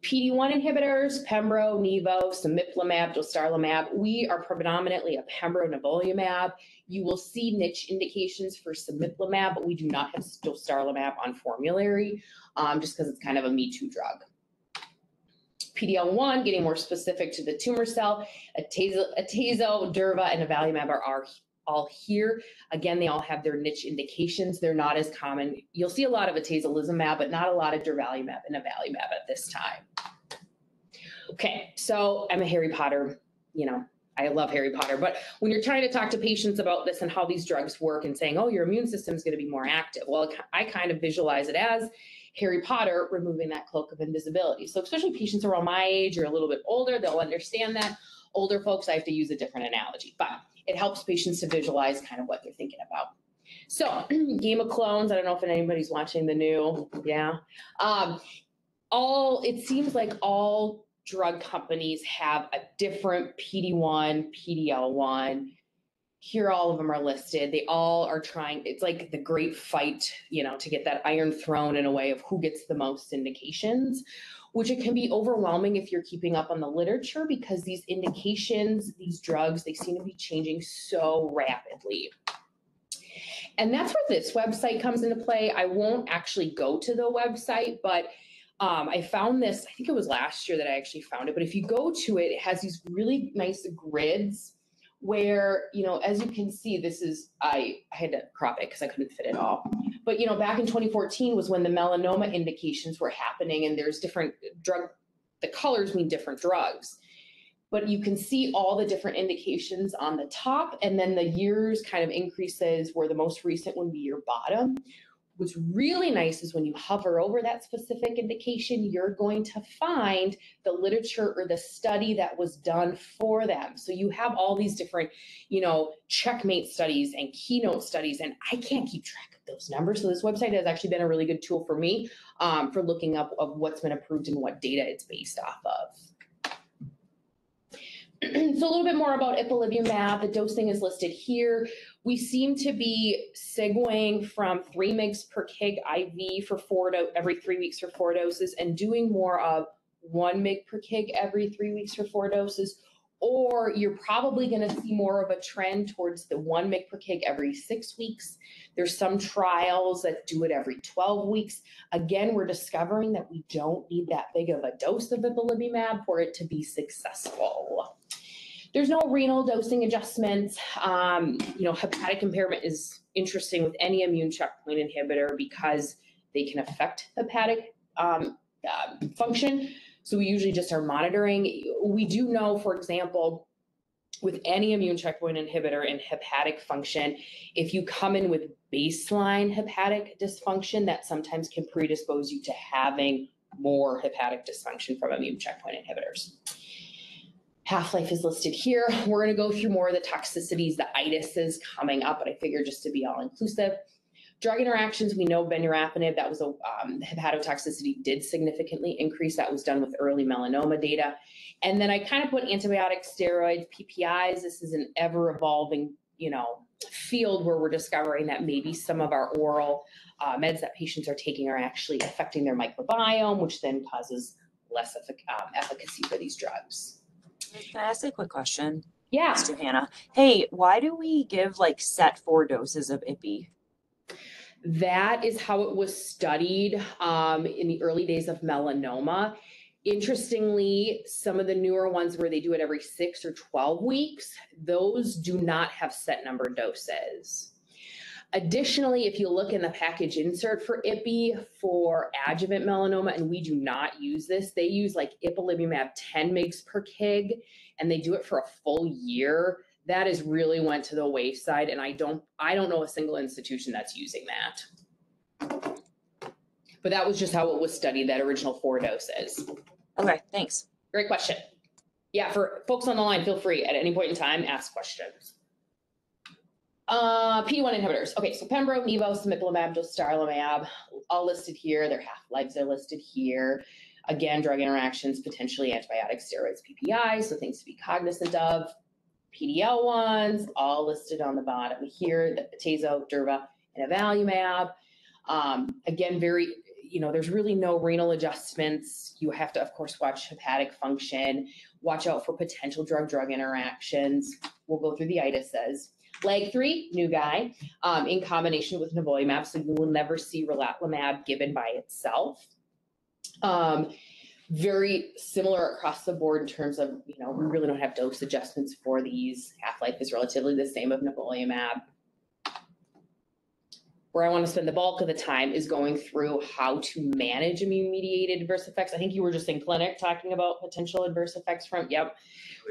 PD-1 inhibitors, Pembro, Nivo, Cemiplimab, Dostarlimab. We are predominantly a Pembro nivolumab. You will see niche indications for Cemiplimab, but we do not have Dostarlimab on formulary, um, just because it's kind of a me too drug. PD-L1, getting more specific to the tumor cell, Atezo, Atezo Durva, and Avelumab are, are all here. Again, they all have their niche indications. They're not as common. You'll see a lot of atezolizumab, but not a lot of durvalumab and avelumab at this time. Okay, so I'm a Harry Potter, you know, I love Harry Potter, but when you're trying to talk to patients about this and how these drugs work and saying, oh, your immune system is going to be more active, well, I kind of visualize it as Harry Potter removing that cloak of invisibility. So especially patients around my age or a little bit older, they'll understand that. Older folks, I have to use a different analogy, but it helps patients to visualize kind of what they're thinking about. So <clears throat> Game of Clones, I don't know if anybody's watching the new, yeah. Um, all, it seems like all drug companies have a different PD-1, PD-L1 Here, all of them are listed. They all are trying, it's like the great fight, you know, to get that iron throne in a way of who gets the most indications, which it can be overwhelming if you're keeping up on the literature because these indications, these drugs, they seem to be changing so rapidly. And that's where this website comes into play. I won't actually go to the website, but um, I found this, I think it was last year that I actually found it, but if you go to it, it has these really nice grids where, you know, as you can see, this is, I, I had to crop it because I couldn't fit it all. But, you know, back in 2014 was when the melanoma indications were happening and there's different drug, the colors mean different drugs. But you can see all the different indications on the top and then the years kind of increases where the most recent would be your bottom. What's really nice is when you hover over that specific indication, you're going to find the literature or the study that was done for them. So you have all these different, you know, checkmate studies and keynote studies, and I can't keep track of those numbers. So this website has actually been a really good tool for me um, for looking up of what's been approved and what data it's based off of. <clears throat> so a little bit more about ipilimumab. The dosing is listed here. We seem to be segueing from three mgs per kg IV for four do- every three weeks for four doses and doing more of one mg per kg every three weeks for four doses. Or you're probably going to see more of a trend towards the one mg per kg every six weeks. There's some trials that do it every 12 weeks. Again, we're discovering that we don't need that big of a dose of ipilimumab for it to be successful. There's no renal dosing adjustments. Um, you know, hepatic impairment is interesting with any immune checkpoint inhibitor because they can affect hepatic um, uh, function. So we usually just are monitoring. We do know, for example, with any immune checkpoint inhibitor in hepatic function, if you come in with baseline hepatic dysfunction, that sometimes can predispose you to having more hepatic dysfunction from immune checkpoint inhibitors. Half-life is listed here. We're going to go through more of the toxicities, the itises coming up, but I figure just to be all inclusive. Drug interactions, we know vemurafenib, that was a um, hepatotoxicity did significantly increase. That was done with early melanoma data. And then I kind of put antibiotics, steroids, PPIs. This is an ever evolving, you know, field where we're discovering that maybe some of our oral uh, meds that patients are taking are actually affecting their microbiome, which then causes less effic- um, efficacy for these drugs. Can I ask a quick question, Yeah. Ms. Johanna? Hey, why do we give like set four doses of IPI? That is how it was studied um, in the early days of melanoma. Interestingly, some of the newer ones where they do it every six or 12 weeks, those do not have set number doses. Additionally, if you look in the package insert for IPI for adjuvant melanoma, and we do not use this, they use like ipilimumab 10 mgs per kg, and they do it for a full year that is really went to the wayside and I don't I don't know a single institution that's using that. But that was just how it was studied, that original four doses. Okay, thanks. Great question. Yeah, for folks on the line, feel free at any point in time, ask questions. Uh, PD-1 inhibitors. Okay, so Pembro, Cemiplimab, Dostarlimab, all listed here. Their half-lives are listed here. Again, drug interactions, potentially antibiotics, steroids, PPI, so things to be cognizant of. PDL ones, all listed on the bottom here, the Tezo, Durva, and Avelumab. Um, again, very, you know, there's really no renal adjustments. You have to, of course, watch hepatic function, watch out for potential drug-drug interactions. We'll go through the itises. LAG3, new guy, um, in combination with nivolumab, so you will never see relatlimab given by itself. Um, very similar across the board in terms of, you know, we really don't have dose adjustments for these. Half-life is relatively the same of nivolumab. Where I want to spend the bulk of the time is going through how to manage immune-mediated adverse effects. I think you were just in clinic talking about potential adverse effects from, yep.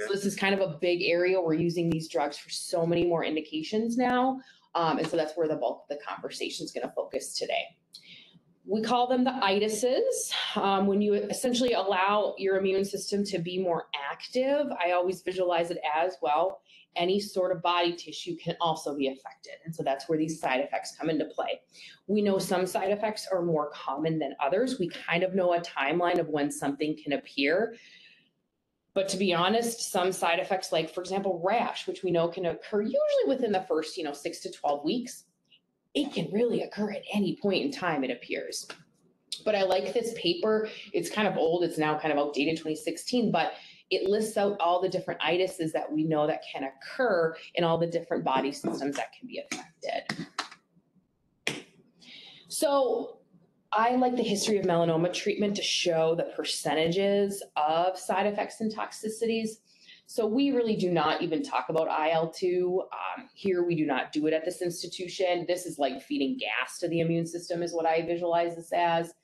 So this is kind of a big area. We're using these drugs for so many more indications now. Um, and so that's where the bulk of the conversation is going to focus today. We call them the itises. Um, when you essentially allow your immune system to be more active, I always visualize it as well. Any sort of body tissue can also be affected. And so that's where these side effects come into play. We know some side effects are more common than others. We kind of know a timeline of when something can appear. But to be honest, some side effects, like for example, rash, which we know can occur usually within the first, you know, six to 12 weeks, it can really occur at any point in time, it appears. But I like this paper. It's kind of old. It's now kind of outdated, 2016, but it lists out all the different itises that we know that can occur in all the different body systems that can be affected. So I like the history of melanoma treatment to show the percentages of side effects and toxicities. So we really do not even talk about IL-2. Um, here, we do not do it at this institution. This is like feeding gas to the immune system is what I visualize this as.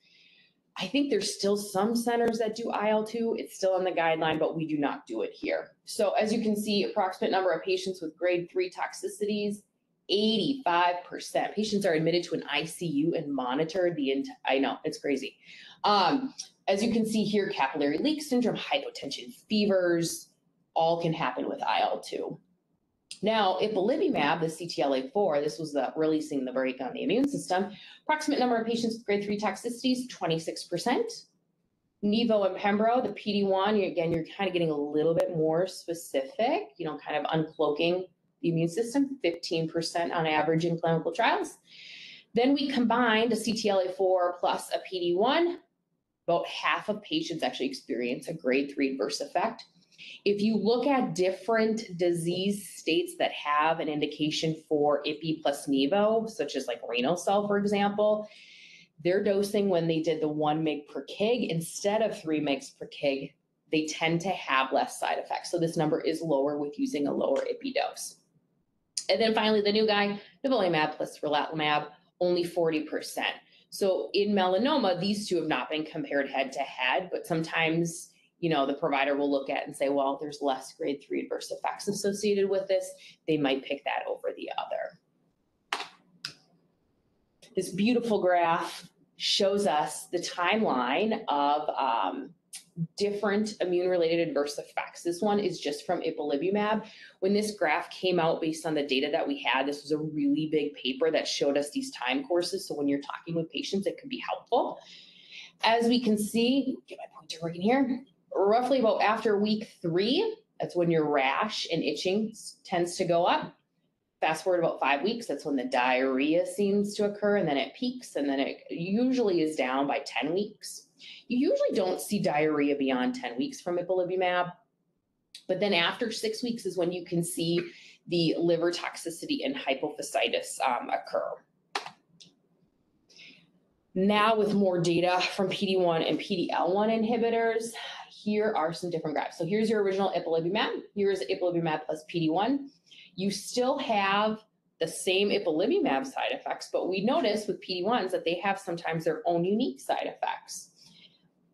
I think there's still some centers that do IL-2. It's still in the guideline, but we do not do it here. So as you can see, approximate number of patients with grade three toxicities, 85%. Patients are admitted to an ICU and monitored the entire, I know, it's crazy. Um, as you can see here, capillary leak syndrome, hypotension, fevers, all can happen with IL-2. Now, ipilimumab, the LibbyMab, the CTLA-4, this was the releasing the brake on the immune system. Approximate number of patients with grade 3 toxicities, 26%. Nivo and Pembro, the PD-1, again, you're kind of getting a little bit more specific, you know, kind of uncloaking the immune system, 15% on average in clinical trials. Then we combined a CTLA-4 plus a PD-1. About half of patients actually experience a grade 3 adverse effect. If you look at different disease states that have an indication for IPI plus Nivo, such as like renal cell, for example, their dosing when they did the one mg per kg instead of three mgs per kg, they tend to have less side effects. So this number is lower with using a lower IPI dose. And then finally, the new guy, nivolumab plus relatlimab, only 40%. So in melanoma, these two have not been compared head to head, but sometimes you know, the provider will look at and say, well, there's less grade three adverse effects associated with this. They might pick that over the other. This beautiful graph shows us the timeline of um, different immune-related adverse effects. This one is just from ipilimumab. When this graph came out based on the data that we had, this was a really big paper that showed us these time courses. So when you're talking with patients, it could be helpful. As we can see, get my pointer working here, roughly about after week three, that's when your rash and itching tends to go up. Fast forward about five weeks, that's when the diarrhea seems to occur and then it peaks and then it usually is down by 10 weeks. You usually don't see diarrhea beyond 10 weeks from ipilimumab. But then after six weeks is when you can see the liver toxicity and hypophysitis um, occur. Now with more data from PD-1 and PD-L1 inhibitors, here are some different graphs. So here's your original ipilimumab. Here's ipilimumab plus PD-1. You still have the same ipilimumab side effects, but we notice with PD-1s that they have sometimes their own unique side effects.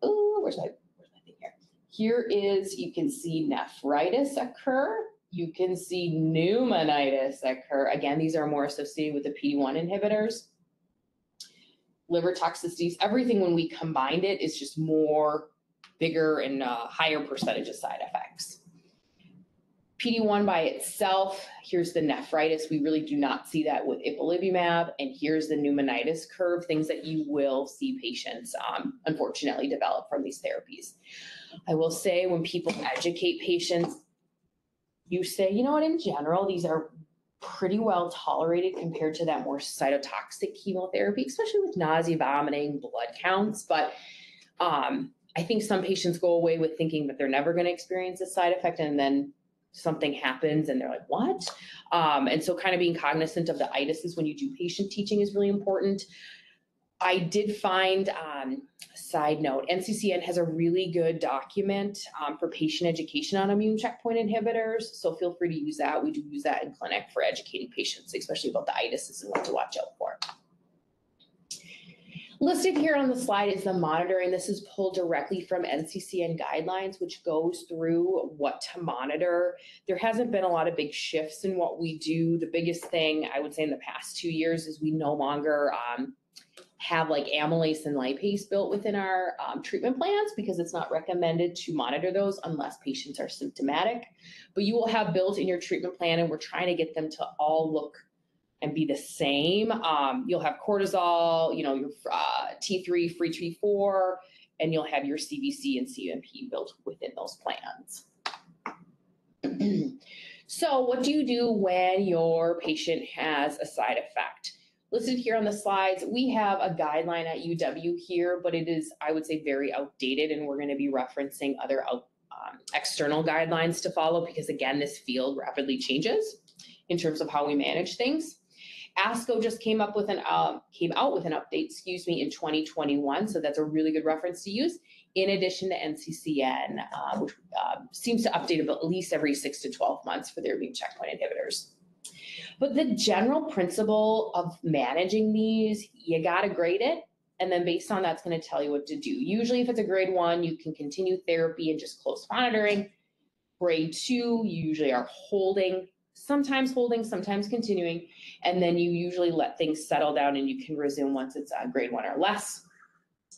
Ooh, where's my, where's my thing here? Here is, you can see nephritis occur. You can see pneumonitis occur. Again, these are more associated with the PD-1 inhibitors. Liver toxicities, everything when we combined it is just more bigger and uh, higher percentage of side effects. PD-1 by itself, here's the nephritis. We really do not see that with ipilimumab. And here's the pneumonitis curve, things that you will see patients um, unfortunately develop from these therapies. I will say when people educate patients, you say, you know what, in general, these are pretty well tolerated compared to that more cytotoxic chemotherapy, especially with nausea, vomiting, blood counts. But um, I think some patients go away with thinking that they're never going to experience a side effect and then something happens and they're like, what? Um, and so kind of being cognizant of the itises when you do patient teaching is really important. I did find, um, side note, NCCN has a really good document um, for patient education on immune checkpoint inhibitors. So feel free to use that. We do use that in clinic for educating patients, especially about the itises and what to watch out for. Listed here on the slide is the monitoring. This is pulled directly from NCCN guidelines, which goes through what to monitor. There hasn't been a lot of big shifts in what we do. The biggest thing I would say in the past two years is we no longer um, have like amylase and lipase built within our um, treatment plans because it's not recommended to monitor those unless patients are symptomatic. But you will have built in your treatment plan, and we're trying to get them to all look and be the same. Um, you'll have cortisol, you know, your uh, T3, free T4, and you'll have your CBC and CMP built within those plans. <clears throat> So what do you do when your patient has a side effect? Listed here on the slides, we have a guideline at UW here, but it is, I would say, very outdated and we're gonna be referencing other out, um, external guidelines to follow because again, this field rapidly changes in terms of how we manage things. ASCO just came up with an, um, came out with an update, excuse me, in twenty twenty-one, so that's a really good reference to use. In addition to NCCN, uh, which uh, seems to update at least every six to twelve months for their immune checkpoint inhibitors. But the general principle of managing these, you gotta grade it, and then based on that's gonna tell you what to do. Usually if it's a grade one, you can continue therapy and just close monitoring. Grade two, you usually are holding, sometimes holding, sometimes continuing, and then you usually let things settle down and you can resume once it's uh, grade one or less.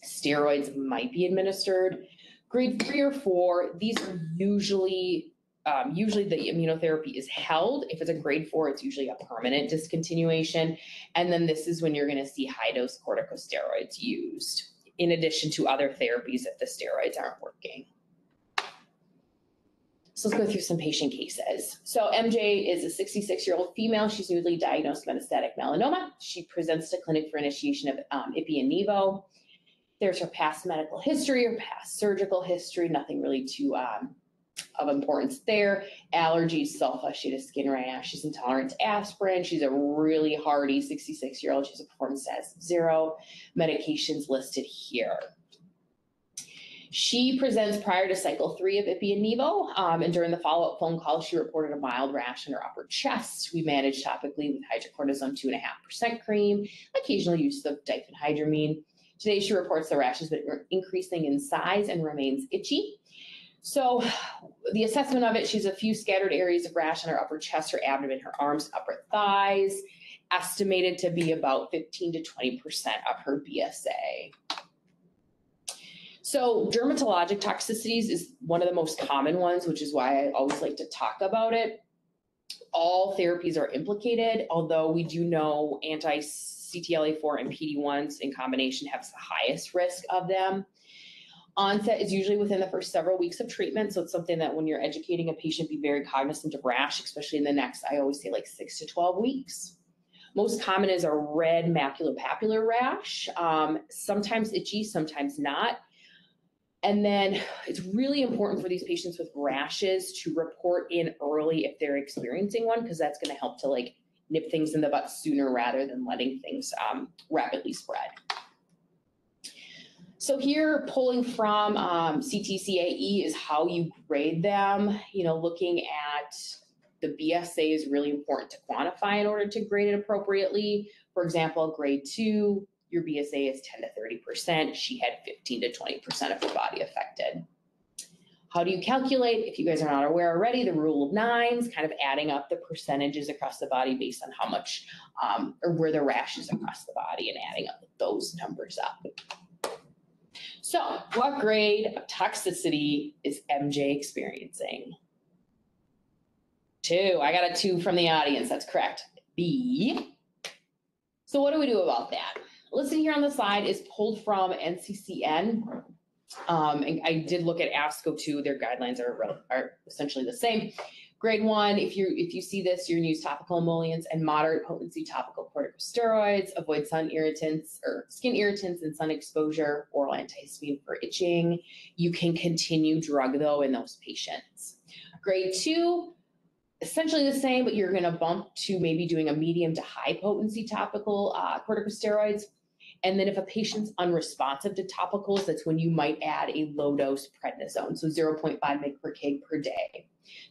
Steroids might be administered. Grade three or four, these are usually, um, usually the immunotherapy is held. If it's a grade four, it's usually a permanent discontinuation. And then this is when you're gonna see high dose corticosteroids used in addition to other therapies if the steroids aren't working. So let's go through some patient cases. So MJ is a 66-year-old female. She's newly diagnosed with metastatic melanoma. She presents to clinic for initiation of um, IPI and NIVO. There's her past medical history or past surgical history, nothing really too um, of importance there. Allergies, sulfa, she had a skin rash, she's intolerant to aspirin, she's a really hardy 66-year-old, she's a performance status zero. Medications listed here. She presents prior to cycle three of IPI and NIVO, um, and during the follow-up phone call, she reported a mild rash in her upper chest. We managed topically with hydrocortisone two and a half percent cream, occasional use of diphenhydramine. Today, she reports the rash has been increasing in size and remains itchy. So the assessment of it, she's a few scattered areas of rash on her upper chest, her abdomen, her arms, upper thighs, estimated to be about 15 to 20% of her BSA. So dermatologic toxicities is one of the most common ones, which is why I always like to talk about it. All therapies are implicated, although we do know anti CTLA4 and PD1s in combination have the highest risk of them. Onset is usually within the first several weeks of treatment, so it's something that when you're educating a patient, be very cognizant of rash, especially in the next, I always say like six to 12 weeks. Most common is a red maculopapular rash, um, sometimes itchy, sometimes not. And then it's really important for these patients with rashes to report in early if they're experiencing one, because that's going to help to like nip things in the butt sooner rather than letting things um, rapidly spread. So here, pulling from um, CTCAE is how you grade them. You know, looking at the BSA is really important to quantify in order to grade it appropriately. For example, grade two, your BSA is 10 to 30%. She had 15 to 20% of her body affected. How do you calculate? If you guys are not aware already, the rule of nines, kind of adding up the percentages across the body based on how much um, or where the rash is across the body and adding up those numbers up. So, what grade of toxicity is MJ experiencing? Two. I got a two from the audience. That's correct. B. So, what do we do about that? Listed here on the slide is pulled from NCCN. Um, and I did look at ASCO too. Their guidelines are, are essentially the same. Grade one, if you if you see this, you're use topical emollients and moderate potency topical corticosteroids. Avoid sun irritants or skin irritants and sun exposure. Oral antihistamine for itching. You can continue drug though in those patients. Grade two, essentially the same, but you're gonna bump to maybe doing a medium to high potency topical uh, corticosteroids. And then if a patient's unresponsive to topicals, that's when you might add a low dose prednisone, so 0.5 mg per kg per day.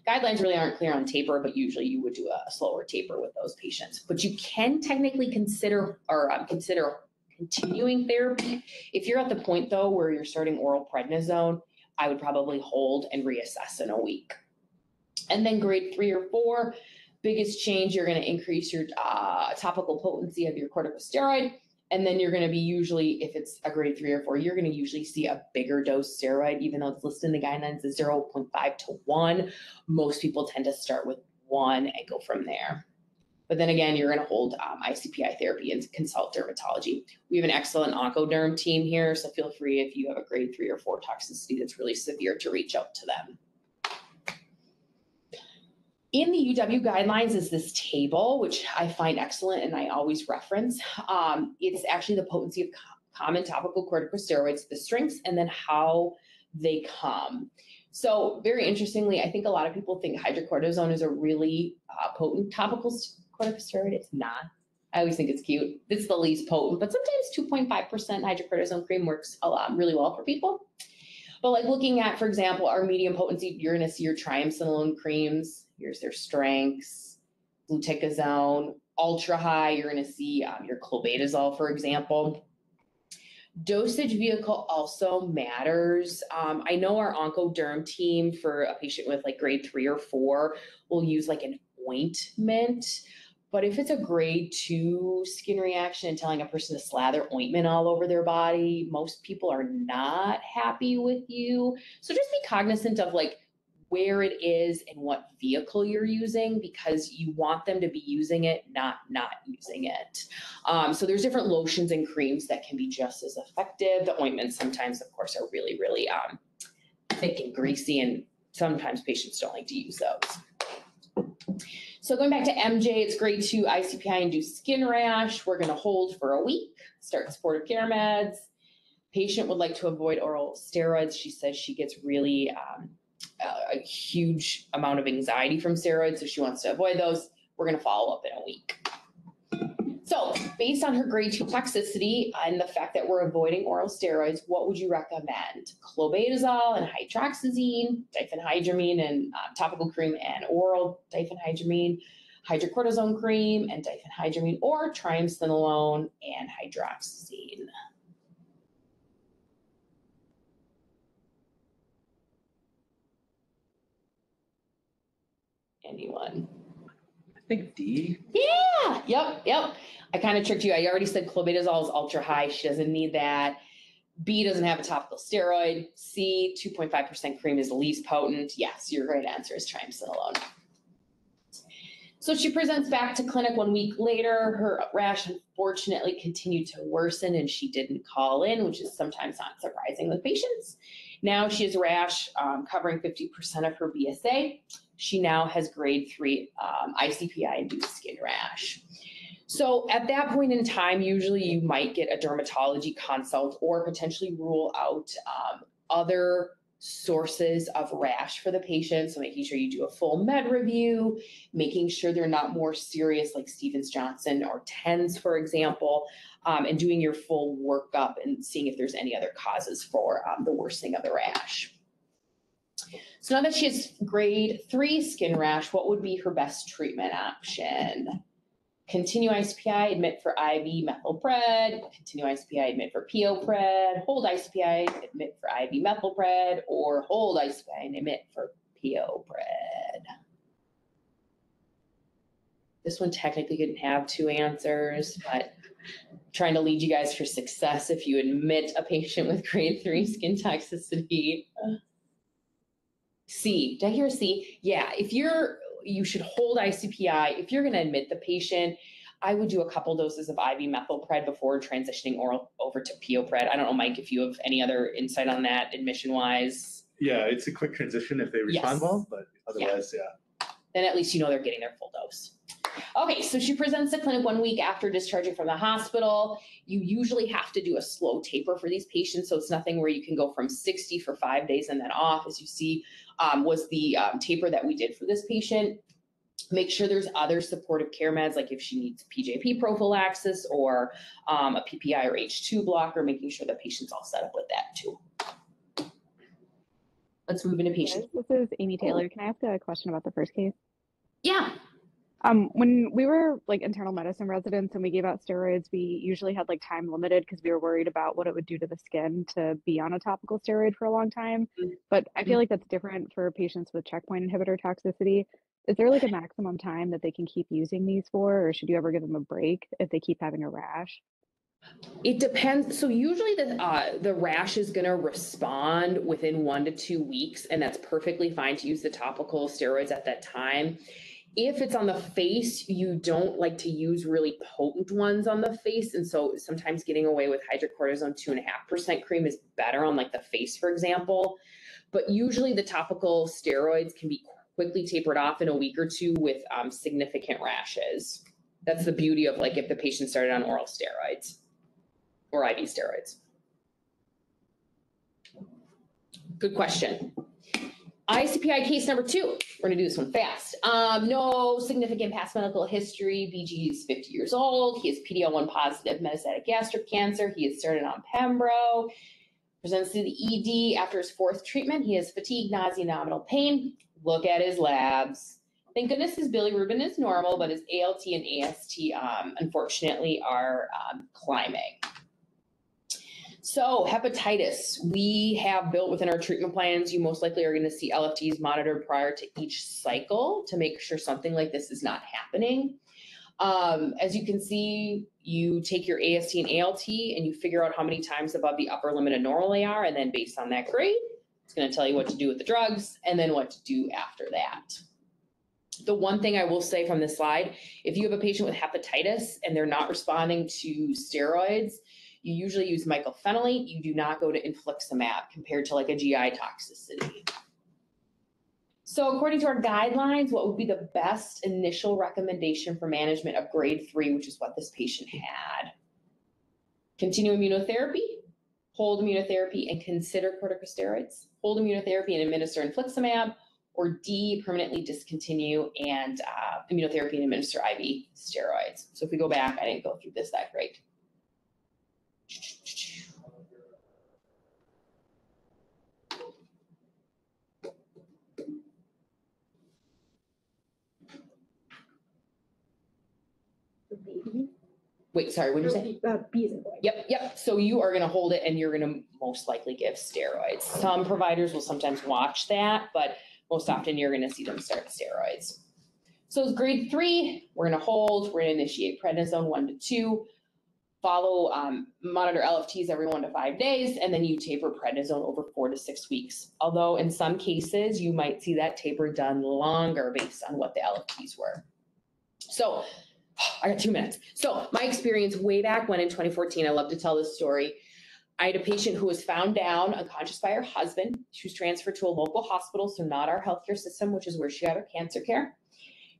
Guidelines really aren't clear on taper, but usually you would do a slower taper with those patients. But you can technically consider or um, consider continuing therapy. If you're at the point though where you're starting oral prednisone, I would probably hold and reassess in a week. And then grade three or four, biggest change, you're going to increase your uh, topical potency of your corticosteroid. And then you're going to be usually, if it's a grade three or four, you're going to usually see a bigger dose steroid, even though it's listed in the guidelines as 0.5 to 1. Most people tend to start with one and go from there. But then again, you're going to hold um, ICPI therapy and consult dermatology. We have an excellent oncoderm team here, so feel free if you have a grade three or four toxicity that's really severe to reach out to them. In the UW guidelines is this table, which I find excellent and I always reference. Um, it's actually the potency of co- common topical corticosteroids, the strengths, and then how they come. So very interestingly, I think a lot of people think hydrocortisone is a really uh, potent topical corticosteroid. It's not. I always think it's cute. It's the least potent, but sometimes 2.5% hydrocortisone cream works a lot, really well for people. But like looking at, for example, our medium potency, see your triamcinolone creams. Here's their strengths. Fluticasone, ultra high, you're gonna see um, your clobetasol, for example. Dosage vehicle also matters. Um, I know our oncoderm team for a patient with like grade three or four will use like an ointment. But if it's a grade two skin reaction and telling a person to slather ointment all over their body, most people are not happy with you. So just be cognizant of like where it is and what vehicle you're using because you want them to be using it, not not using it. Um, so there's different lotions and creams that can be just as effective. The ointments sometimes, of course, are really, really um, thick and greasy, and sometimes patients don't like to use those. So going back to MJ, it's grade two ICPI induced skin rash. We're going to hold for a week, start supportive care meds. Patient would like to avoid oral steroids. She says she gets really um, a, huge amount of anxiety from steroids, so she wants to avoid those. We're going to follow up in a week. So, based on her grade two toxicity and the fact that we're avoiding oral steroids, what would you recommend? Clobetasol and hydroxyzine, diphenhydramine and uh, topical cream and oral diphenhydramine, hydrocortisone cream and diphenhydramine, or triamcinolone and hydroxyzine. Anyone? I think D. Yeah, yep, yep. I kind of tricked you. I already said clobetasol is ultra high. She doesn't need that. B doesn't have a topical steroid. C, 2.5% cream is the least potent. Yes, your right answer is triamcinolone. So she presents back to clinic one week later. Her rash unfortunately continued to worsen and she didn't call in, which is sometimes not surprising with patients. Now she has rash um, covering 50% of her BSA. She now has grade three um, ICPI induced skin rash. So at that point in time, usually you might get a dermatology consult or potentially rule out um, other sources of rash for the patient. So making sure you do a full med review, making sure they're not more serious like Stevens Johnson or TENS, for example, um, and doing your full workup and seeing if there's any other causes for um, the worsening of the rash. So now that she has grade three skin rash, what would be her best treatment option? Continue ICPI, admit for IV methylpred, continue ICPI, admit for PO-pred, hold ICPI, admit for IV methylpred, or hold ICPI and admit for PO-pred. This one technically didn't have two answers, but trying to lead you guys for success if you admit a patient with grade three skin toxicity. C, did I hear C? Yeah, if you're, you should hold ICPI. If you're gonna admit the patient, I would do a couple doses of IV methylpred before transitioning oral over to PO-pred. I don't know, Mike, if you have any other insight on that admission wise, Yeah, it's a quick transition if they respond Yes. well, but otherwise, yeah. then at least you know they're getting their full dose. Okay, so she presents to clinic one week after discharging from the hospital. You usually have to do a slow taper for these patients, so it's nothing where you can go from sixty for five days and then off, as you see, um, was the um, taper that we did for this patient. Make sure there's other supportive care meds, like if she needs PJP prophylaxis or um, a PPI or H2 blocker, making sure the patient's all set up with that too. Let's move into patient. This is Amy Taylor. Can I ask a question about the first case? Yeah, Um, when we were like internal medicine residents and we gave out steroids, we usually had like time limited because we were worried about what it would do to the skin to be on a topical steroid for a long time. Mm. But I feel like that's different for patients with checkpoint inhibitor toxicity. Is there like a maximum time that they can keep using these for, or should you ever give them a break if they keep having a rash? It depends. So usually the uh, the rash is going to respond within one to two weeks, and that's perfectly fine to use the topical steroids at that time. If it's on the face, you don't like to use really potent ones on the face, and so sometimes getting away with hydrocortisone two and a half percent cream is better on like the face, for example. But usually the topical steroids can be quickly tapered off in a week or two with um, significant rashes. That's the beauty of like if the patient started on oral steroids or IV steroids. Good question. ICPI case number two. We're gonna do this one fast. Um, no significant past medical history. BG is 50 years old. He has PD-L1 positive metastatic gastric cancer. He has started on Pembro. Presents to the ED after his fourth treatment. He has fatigue, nausea, abdominal pain. Look at his labs. Thank goodness his bilirubin is normal, but his ALT and AST, um, unfortunately, are um, climbing. So hepatitis, we have built within our treatment plans, you most likely are gonna see LFTs monitored prior to each cycle to make sure something like this is not happening. Um, as you can see, you take your AST and ALT and you figure out how many times above the upper limit of normal they are, and then based on that grade, it's gonna tell you what to do with the drugs and then what to do after that. The one thing I will say from this slide, if you have a patient with hepatitis and they're not responding to steroids, you usually use mycophenolate. You do not go to infliximab compared to like a GI toxicity. So according to our guidelines, what would be the best initial recommendation for management of grade three, which is what this patient had? Continue immunotherapy, hold immunotherapy and consider corticosteroids, hold immunotherapy and administer infliximab, or D, permanently discontinue and uh, immunotherapy and administer IV steroids. So if we go back, I didn't go through this that great. Wait, sorry, what did you say? Uh, B is in boy. Yep, yep. So you are gonna hold it and you're gonna most likely give steroids. Some providers will sometimes watch that, but most often you're gonna see them start steroids. So it's grade three, we're gonna hold, we're gonna initiate prednisone one to two. Follow, um, monitor LFTs every one to five days, and then you taper prednisone over four to six weeks. Although in some cases, you might see that taper done longer based on what the LFTs were. So <sighs> I got two minutes. So my experience way back when in 2014, I love to tell this story. I had a patient who was found down unconscious by her husband. She was transferred to a local hospital, so not our healthcare system, which is where she got her cancer care.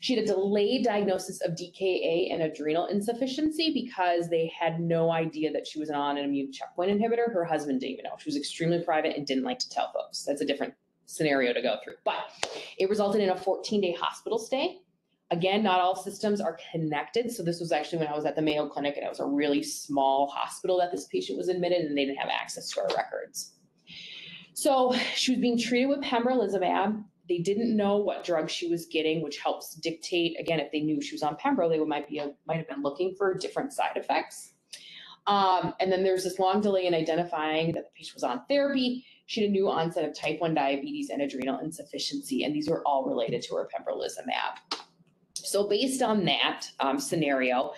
She had a delayed diagnosis of DKA and adrenal insufficiency because they had no idea that she was on an immune checkpoint inhibitor. Her husband didn't even know. She was extremely private and didn't like to tell folks. That's a different scenario to go through. But it resulted in a 14 day hospital stay. Again, not all systems are connected. So this was actually when I was at the Mayo Clinic and it was a really small hospital that this patient was admitted and they didn't have access to our records. So she was being treated with pembrolizumab. They didn't know what drug she was getting, which helps dictate, again, if they knew she was on pembro, they might be, might have been looking for different side effects. Um, and then there's this long delay in identifying that the patient was on therapy. She had a new onset of type 1 diabetes and adrenal insufficiency, and these were all related to her pembrolizumab. So based on that um, scenario,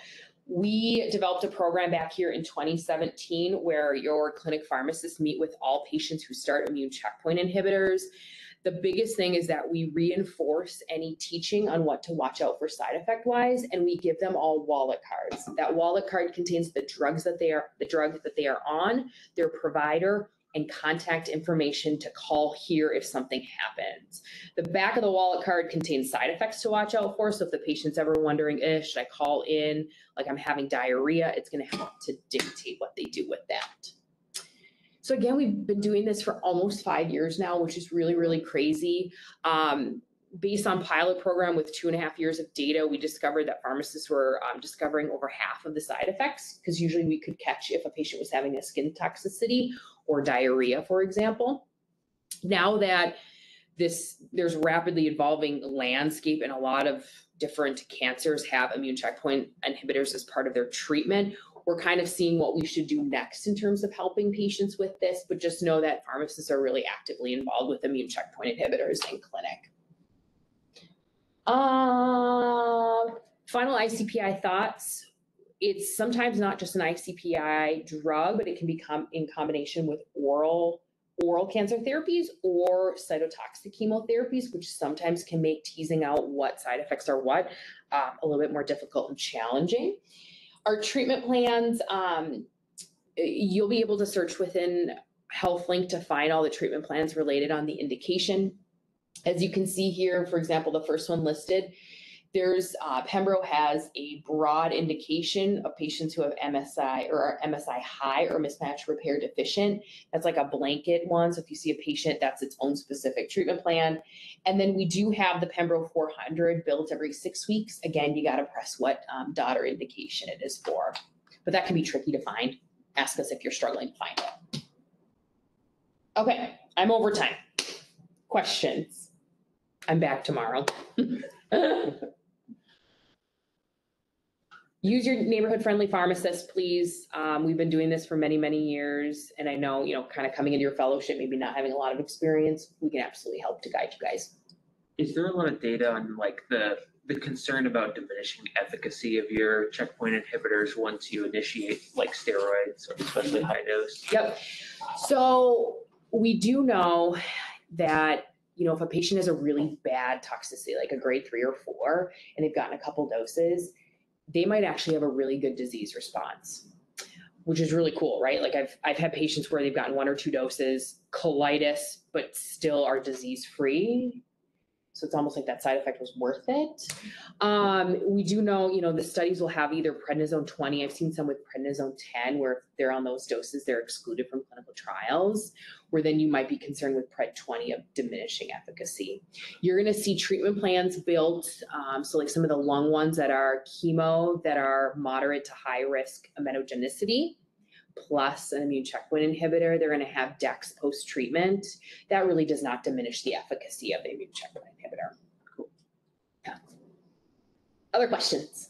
we developed a program back here in 2017 where your clinic pharmacists meet with all patients who start immune checkpoint inhibitors. The biggest thing is that we reinforce any teaching on what to watch out for side effect wise, and we give them all wallet cards. That wallet card contains the drugs that they are, the drug that they are on, their provider, and contact information to call here if something happens. The back of the wallet card contains side effects to watch out for. So if the patient's ever wondering, eh, should I call in? Like I'm having diarrhea, it's going to help to dictate what they do with that. So again, we've been doing this for almost five years now, which is really, really crazy. Um, based on pilot program with two and a half years of data, we discovered that pharmacists were um, discovering over half of the side effects because usually we could catch if a patient was having a skin toxicity or diarrhea, for example. Now that this there's rapidly evolving landscape and a lot of different cancers have immune checkpoint inhibitors as part of their treatment, we're kind of seeing what we should do next in terms of helping patients with this, but just know that pharmacists are really actively involved with immune checkpoint inhibitors in clinic. Um, final ICPI thoughts. It's sometimes not just an ICPI drug, but it can become in combination with oral oral cancer therapies or cytotoxic chemotherapies, which sometimes can make teasing out what side effects are what um, a little bit more difficult and challenging. Our treatment plans, um, you'll be able to search within HealthLink to find all the treatment plans related on the indication. As you can see here, for example, the first one listed, there's, uh, Pembro has a broad indication of patients who have MSI or are MSI high or mismatch repair deficient. That's like a blanket one. So if you see a patient, that's its own specific treatment plan. And then we do have the Pembro four hundred built every six weeks. Again, you gotta press what, um, daughter indication it is for. But that can be tricky to find. Ask us if you're struggling to find it. Okay, I'm over time. Questions? I'm back tomorrow. <laughs> Use your neighborhood friendly pharmacist, please. Um, we've been doing this for many, many years. And I know, you know, kind of coming into your fellowship, maybe not having a lot of experience, we can absolutely help to guide you guys. Is there a lot of data on like the, the concern about diminishing efficacy of your checkpoint inhibitors once you initiate like steroids or especially high dose? Yep. So we do know that, you know, if a patient has a really bad toxicity, like a grade three or four, and they've gotten a couple doses, they might actually have a really good disease response, which is really cool, right? Like I've, I've had patients where they've gotten one or two doses, colitis, but still are disease free. So it's almost like that side effect was worth it. Um, we do know, you know, the studies will have either prednisone twenty, I've seen some with prednisone ten, where if they're on those doses, they're excluded from clinical trials, where then you might be concerned with pred twenty of diminishing efficacy. You're gonna see treatment plans built, um, so like some of the lung ones that are chemo, that are moderate to high risk emetogenicity, plus an immune checkpoint inhibitor, they're gonna have dex post-treatment. That really does not diminish the efficacy of the immune checkpoint inhibitor. Cool. Yeah. Other questions?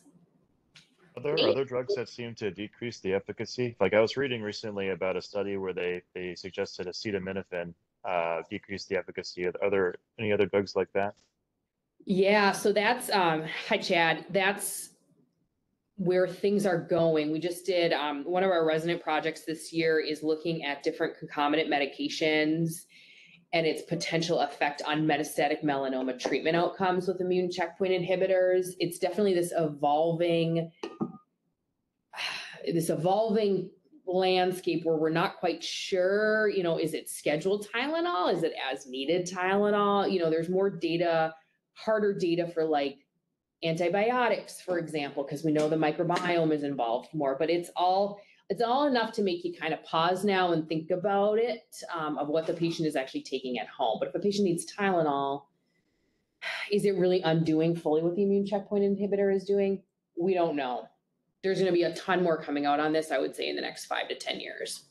Are there other drugs that seem to decrease the efficacy? Like I was reading recently about a study where they, they suggested acetaminophen uh, decreased the efficacy. Are there any other drugs like that? Yeah, so that's, um, hi Chad, that's where things are going. We just did, um, one of our resident projects this year is looking at different concomitant medications and its potential effect on metastatic melanoma treatment outcomes with immune checkpoint inhibitors. It's definitely this evolving, <sighs> this evolving landscape where we're not quite sure, you know, is it scheduled Tylenol? Is it as needed Tylenol? You know, there's more data, harder data for like antibiotics, for example, because we know the microbiome is involved more, but it's all, it's all enough to make you kind of pause now and think about it, um, of what the patient is actually taking at home. But if a patient needs Tylenol, is it really undoing fully what the immune checkpoint inhibitor is doing? We don't know. There's gonna be a ton more coming out on this, I would say, in the next five to ten years.